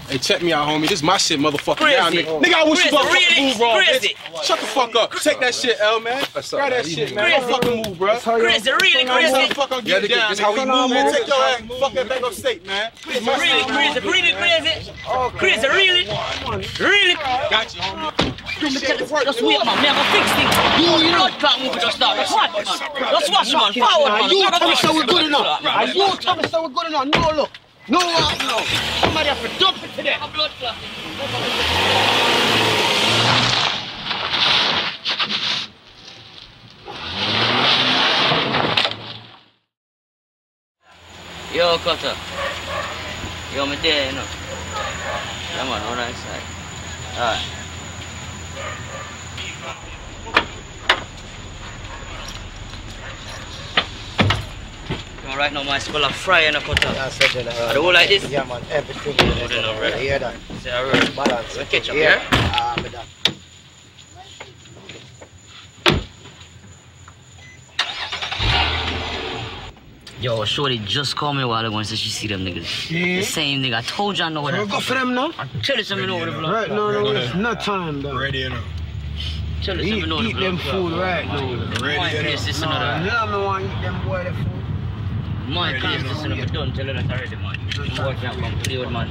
Hey, check me out, homie. This is my shit, motherfucker. Crazy. Now, nigga. nigga, I wish you Crazy. motherfucking Really? move wrong, Crazy. bitch. Shut the fuck up. Take that shit, L, man. Try that shit, man. Crazy. Motherfucking move, bro. Crazy, really crazy. Motherfucker, Yeah, get nigga, down. this how we move, man. man. Take your ass, fuck that back upstate, man. This is my Really shit. crazy, really crazy. Crazy, really. Really. Got you, homie. You me tell you, just wait, man. Me have a fix thing. You, you blood clot movie just start. Just watch, man. Just watch, man. Forward, man. You Forward, tell me so we're good enough. Blood clot, And man. you tell me so we're good enough. No, look. No, no. Somebody have to dump it today. A blood clot. Yo, Cutter. Yo, me there, you know. Man, on that side. Alright. Right now, my skull a fry and a cut up. Yeah, settle it. Are the whole like this? Yeah, man. Everything. Oh, then I'm ready. You hear that? Say a word. Balance. We catch up, Yeah. yeah? Ah, me done. Yo, Shorty just called me a while ago and said she see them niggas. The same nigga. I told you I know what Well, go for them now. I tell you something over the block. Right now, no, it's not time, though. Ready enough. Tell you Eat, something over the eat them food right now. My place this and that. Yeah, me want to eat them boy the food. My Ready place this and that. Don't tell her that already, man. I'm working out come play with man.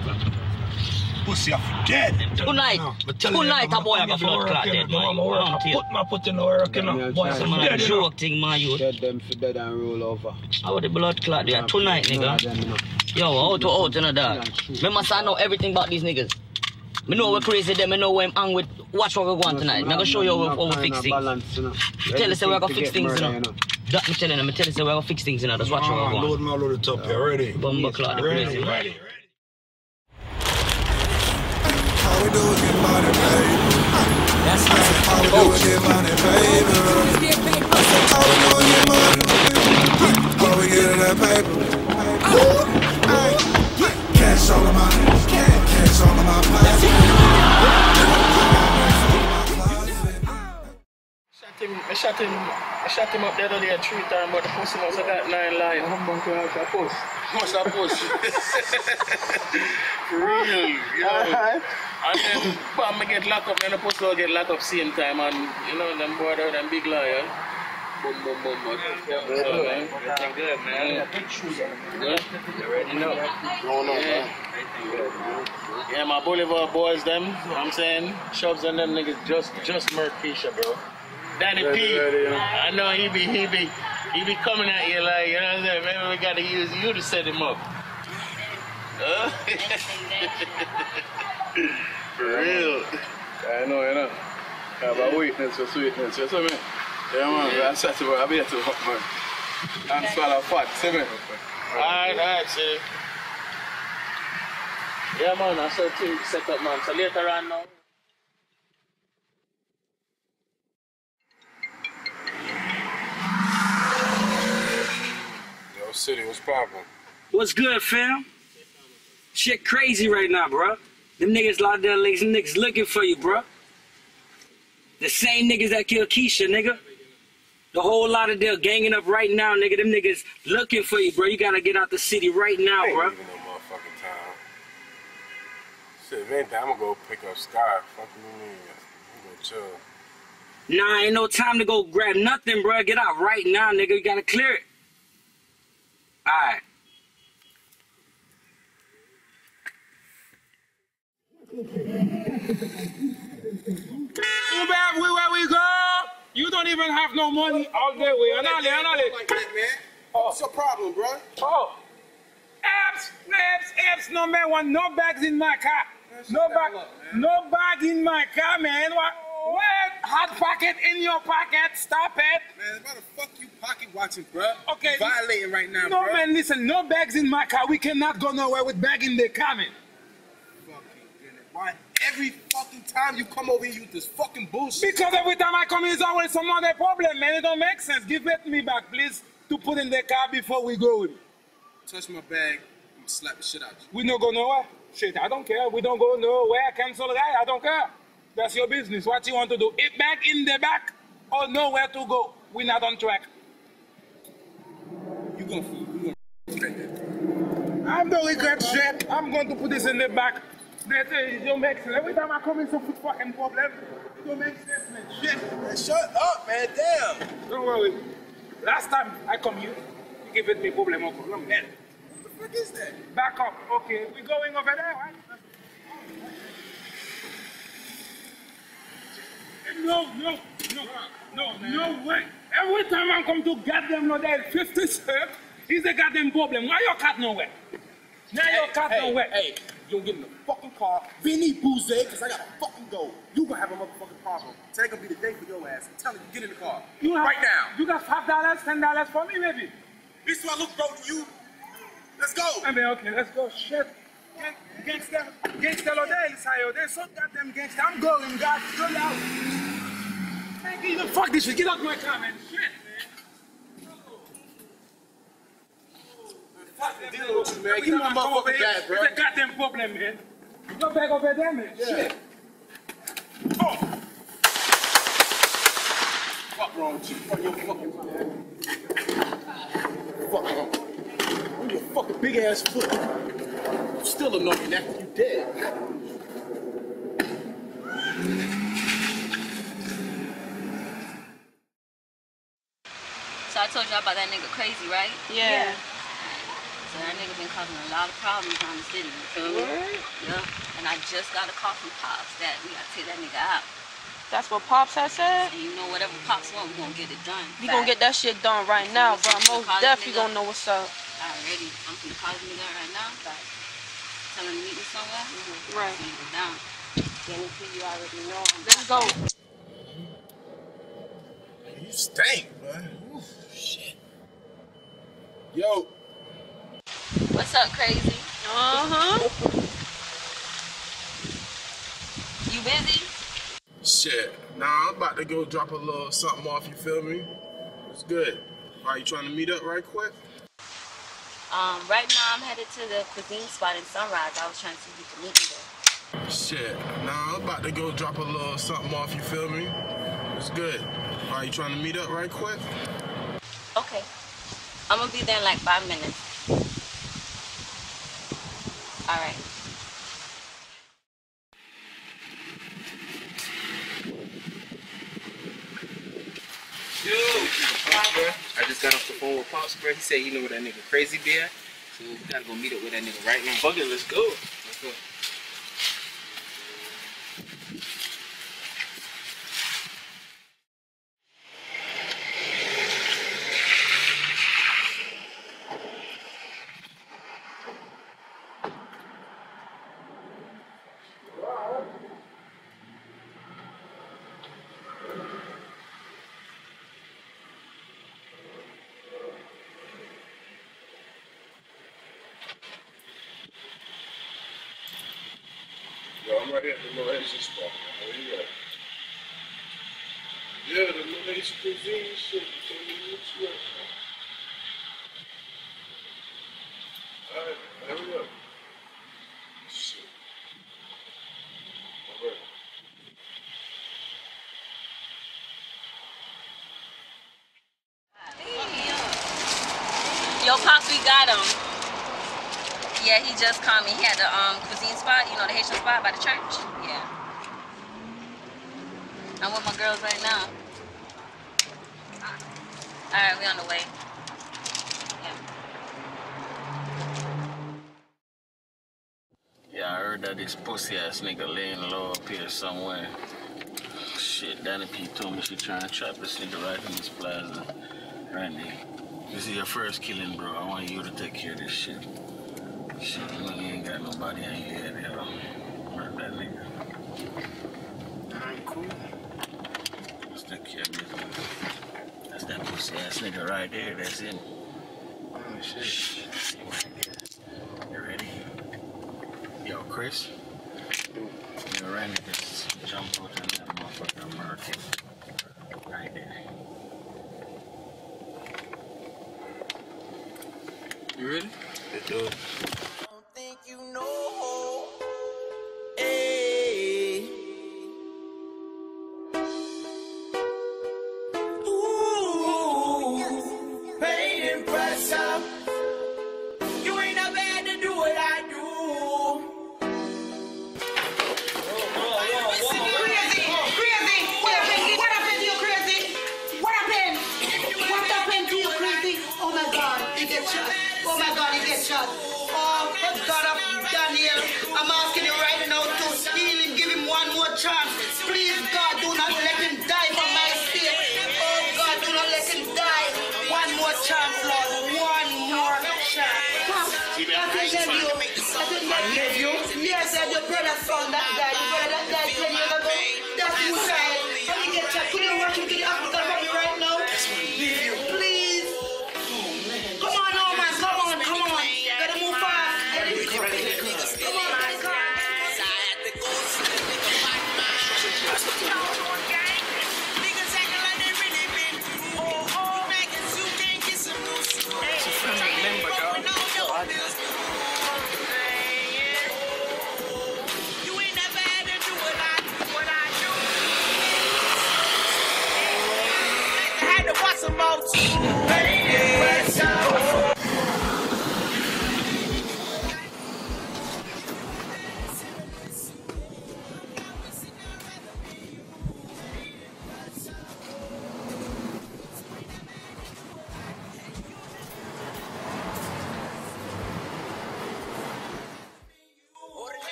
Pussy, I'm dead. Tonight, tonight a boy have a blood clot dead, man. Come Put my put in the work, you know. Boy, Some I'm man a dead, you know. joke thing, man, you. Dead them for dead and roll over. How the blood clot there? Tonight, nigga. Yo, out to out, you know, dog. Remember, say I know everything about these niggas. Me know we're crazy them, me know where I'm hang with. Watch what we're going tonight. Me gonna show you how we, how we fix things. Me tell us say we're gonna fix things, you know. That me telling you, me tell you say we're gonna fix things, you know. Just watch what we're going. Load me, load it up here. Ready? Bumble clot, the Ready, crazy. ready. All we do is get money, baby. That's right. All we do is get money, baby. All we do is get money. All we get that paper. Ay. Cash all of my, cash all of my Shot him, I shot him, I shot him up the other day three times, but the pussy must have got nine lines. How much have a push? Must have push. For real, yo. And then, bam, I get locked up, and the pussy will get locked up same time, and you know, them boy, them big lion. Good, man. Good? You already know. Going on, man. Yeah, my Boulevard boys, them, you know what I'm saying? Shoves and them niggas just, just murk Keisha, bro. Danny Ready, P. ready, yeah. I know he be, he be, he be coming at you like, you know what I'm saying? Maybe we gotta use you to set him up. For real. I know, I know. I have a weakness for sweetness, you see me? Yeah, man, Yeah. I'm set to work, I'm here to work, man. And swallow fat, see me? Alright, alright, see. Yeah, man, I saw things set up, man. So later on now. Yo, City, what's poppin'? What's good, fam? Shit crazy right now, bro. Them niggas out there, like, them niggas looking for you, bro. The same niggas that killed Keisha, nigga. The whole lot of them ganging up right now, nigga. Them niggas looking for you, bro. You gotta get out the city right now, Ain't bro. leaving no motherfucking town. Shit, if anything, I'm gonna go pick up Sky. Fuck you mean? I'm gonna chill. Nah, ain't no time to go grab nothing, bro. Get out right now, nigga. You gotta clear it. Alright. Too bad we where we go. You don't even have no money all the way. Anale, anale. What's your problem, bro? Oh. Abs, abs, abs. No man want no bags in my car. No bag, no bag in my car, man. What? What? Hot pocket in your pocket. Stop it. Man, why the fuck you pocket watching, bro? Okay. You violating right now, No bro. man, listen. No bags in my car. We cannot go nowhere with bag in the car, man. Every fucking time you come over here, you this fucking bullshit? Because every time I come, here, it's always some other problem, man. It don't make sense. Give it me back, please, to put in the car before we go. Touch my bag, I'm slap the shit out you. We don't go nowhere. Shit, I don't care. We don't go nowhere. Cancel guy, I don't care. That's your business. What you want to do? It back in the back or nowhere to go. We're not on track. You gonna you gonna I'm the regret shit. I'm going to put this in the back. Uh, it don't make sense. Every time I come in, some fucking problem. It don't make sense, man. Shit. Man, shut up, man. Damn. Don't worry. Last time I come here, you give it me problem or problem. Then. What the fuck is that? Back up. Okay, we going over there, right? No, no, no, no, no way. Every time I come to goddamn no there, 50 cent is a goddamn problem. Why your cat nowhere? Now your cat hey, nowhere. Hey, you don't get in the fucking car. Vinny Booze, cause I gotta fucking go. You gonna have a motherfucking problem. Today gonna be the day for your ass. I'm telling you, get in the car. You have- right now. You got five dollars, ten dollars for me, maybe. This I look broke to you. Let's go. I mean, okay, let's go. Shit. Gang- Gangster, gangster Lodell, Sayo. There's some goddamn gangster. I'm going, God, go out. Man, fuck this shit. Get out my car, man. Shit, dealing with you, man. Give me my motherfucking bag, bro. It's a goddamn problem, man. Go back over there, man. Shit. Fuck wrong with you? Fuck your fucking Fuck wrong. You your fucking big ass foot. You still annoying after you dead. So I told y'all about that nigga crazy, right? Yeah. So that nigga been causing a lot of problems on the city. You feel me? Word? Yeah. And I just got a call from Pops that we gotta take that nigga out. That's what Pops has said? And you know whatever Pops want, we gonna get it done. We gonna get that shit done right now, bro. Most Call this definitely gonna know what's up. Already. I'm gonna call this nigga right now. But tell him to meet me somewhere. Right. Meet him down. Guarantee you already know. Let's go. You stink, man. Ooh, shit. Yo. What's up, crazy? Uh-huh. You busy? Shit. Nah, I'm about to go drop a little something off, you feel me? It's good. Are you trying to meet up right quick? Um, right now I'm headed to the cuisine spot in Sunrise. I was trying to see if you can meet me there. Shit. Nah, I'm about to go drop a little something off, you feel me? It's good. Are you trying to meet up right quick? Okay. I'm gonna be there in like five minutes. All right. Yo, Pops, bro. I just got off the phone with Pops, bro. He said he know where that nigga crazy be at. So we gotta go meet up with that nigga right now. Fuck it, let's go. Let's go. Yo, I'm right here at the Malaysian spot. Where you at? Yeah, the Malaysian cuisine shit. Tell me what you at. Alright, hurry up. Shit. Alright. Yo, Yeah, he just called me. He had the um, cuisine spot, you know, the Haitian spot by the church. Yeah. I'm with my girls right now. All right, we on the way. Yeah, I heard that this pussy ass nigga laying low up here somewhere. Shit, Danny P told me she trying to trap this nigga right in this plaza. right Randy, this is your first killing, bro. I want you to take care of this shit. Shit, you ain't got nobody in your head, yo. Murder that nigga. Alright, cool. Let's take care of business. That's that pussy ass nigga right there. That's him. Oh, shit. You ready? Yo, Chris. Yo, Randy just jumped out in that motherfucker American. Right there. You ready? Let's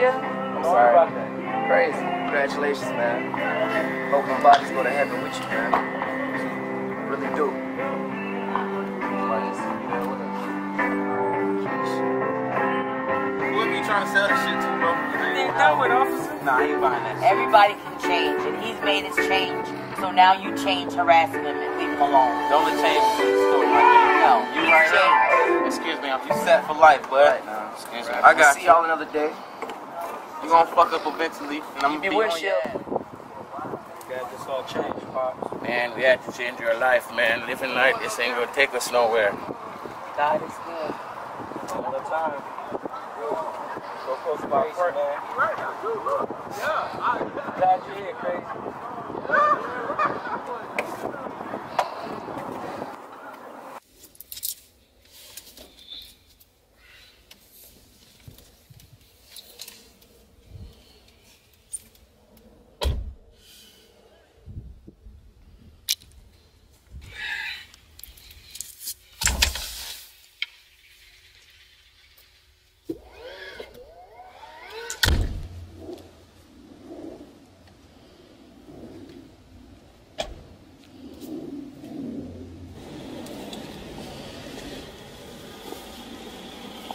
Who are you again? I'm sorry. Crazy. Congratulations, man. Hope my body's go to heaven with you, man. I really do. Whoever you trying to sell this shit to, bro? Ain't done with officer. Nah, I ain't buying that. Everybody can change, and he's made his change. So now you change harassing him and leave him alone. The only change is the story right there. No, you you right change. Excuse me, I'm you set for life, bud. Excuse me. I got see y'all another day. You gonna fuck up eventually, and I'm gonna be on windshield. Got this all changed, pops. Man, we had to change our life, man. Living like this ain't gonna take us nowhere. God is good. All the time. So close to my first, man. Glad you're here, crazy.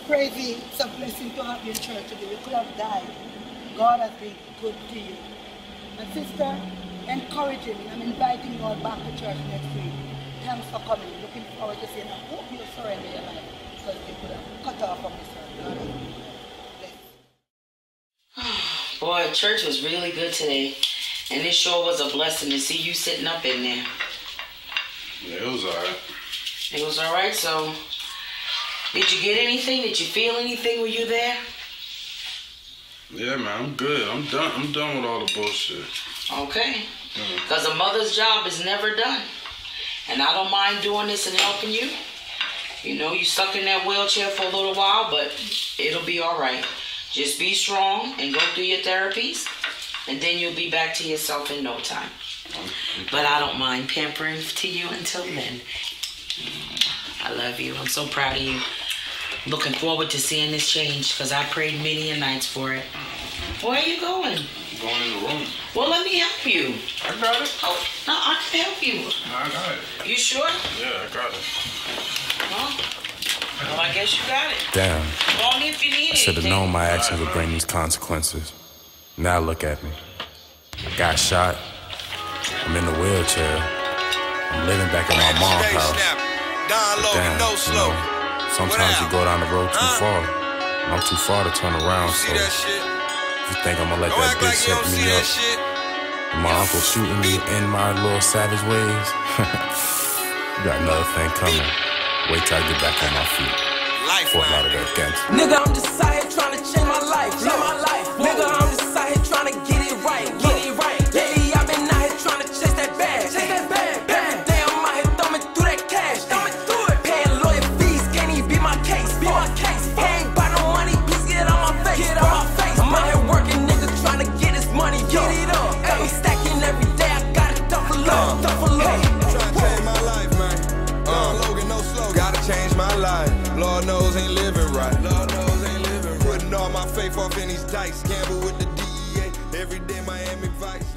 Crazy, it's a blessing to have you in church today. You could have died. God has been good to you. And sister, encouraging you. I'm inviting you all back to church next week. Thanks for coming. Looking forward to seeing. I hope you surrender your life because you could have cut off from this earth. Boy, church was really good today. And it sure was a blessing to see you sitting up in there. Yeah, it was alright. It was all right. So, did you get anything? Did you feel anything? Were you there? Yeah, man, I'm good. I'm done. I'm done with all the bullshit. Okay. Yeah. Because a mother's job is never done. And I don't mind doing this and helping you. You know, you stuck in that wheelchair for a little while, but it'll be all right. Just be strong and go through your therapies, and then you'll be back to yourself in no time. But I don't mind pampering to you until then. I love you. I'm so proud of you. Looking forward to seeing this change because I prayed many a nights for it. Where are you going? Going in the room. Well, let me help you. I got it. Oh, no, I can help you. No, I got it. You sure? Yeah, I got it. Huh? Well, I guess you got it. Damn. Call me if you need I should have known my actions would bring these consequences. Now look at me. Got shot. I'm in the wheelchair. I'm living back in my mom's house. But Damn, you know, sometimes you go down the road too far. And I'm too far to turn around, so If you think I'm gonna let that bitch set me up, and my uncle shooting me in my little savage ways, you got another thing coming. Wait till I get back on my feet. Fort Lauderdale Gangsta. Nigga, I'm just out here trying to change my life. Live my life. Nigga, I'm just dice. Gamble with the DEA. Every day Miami Vice.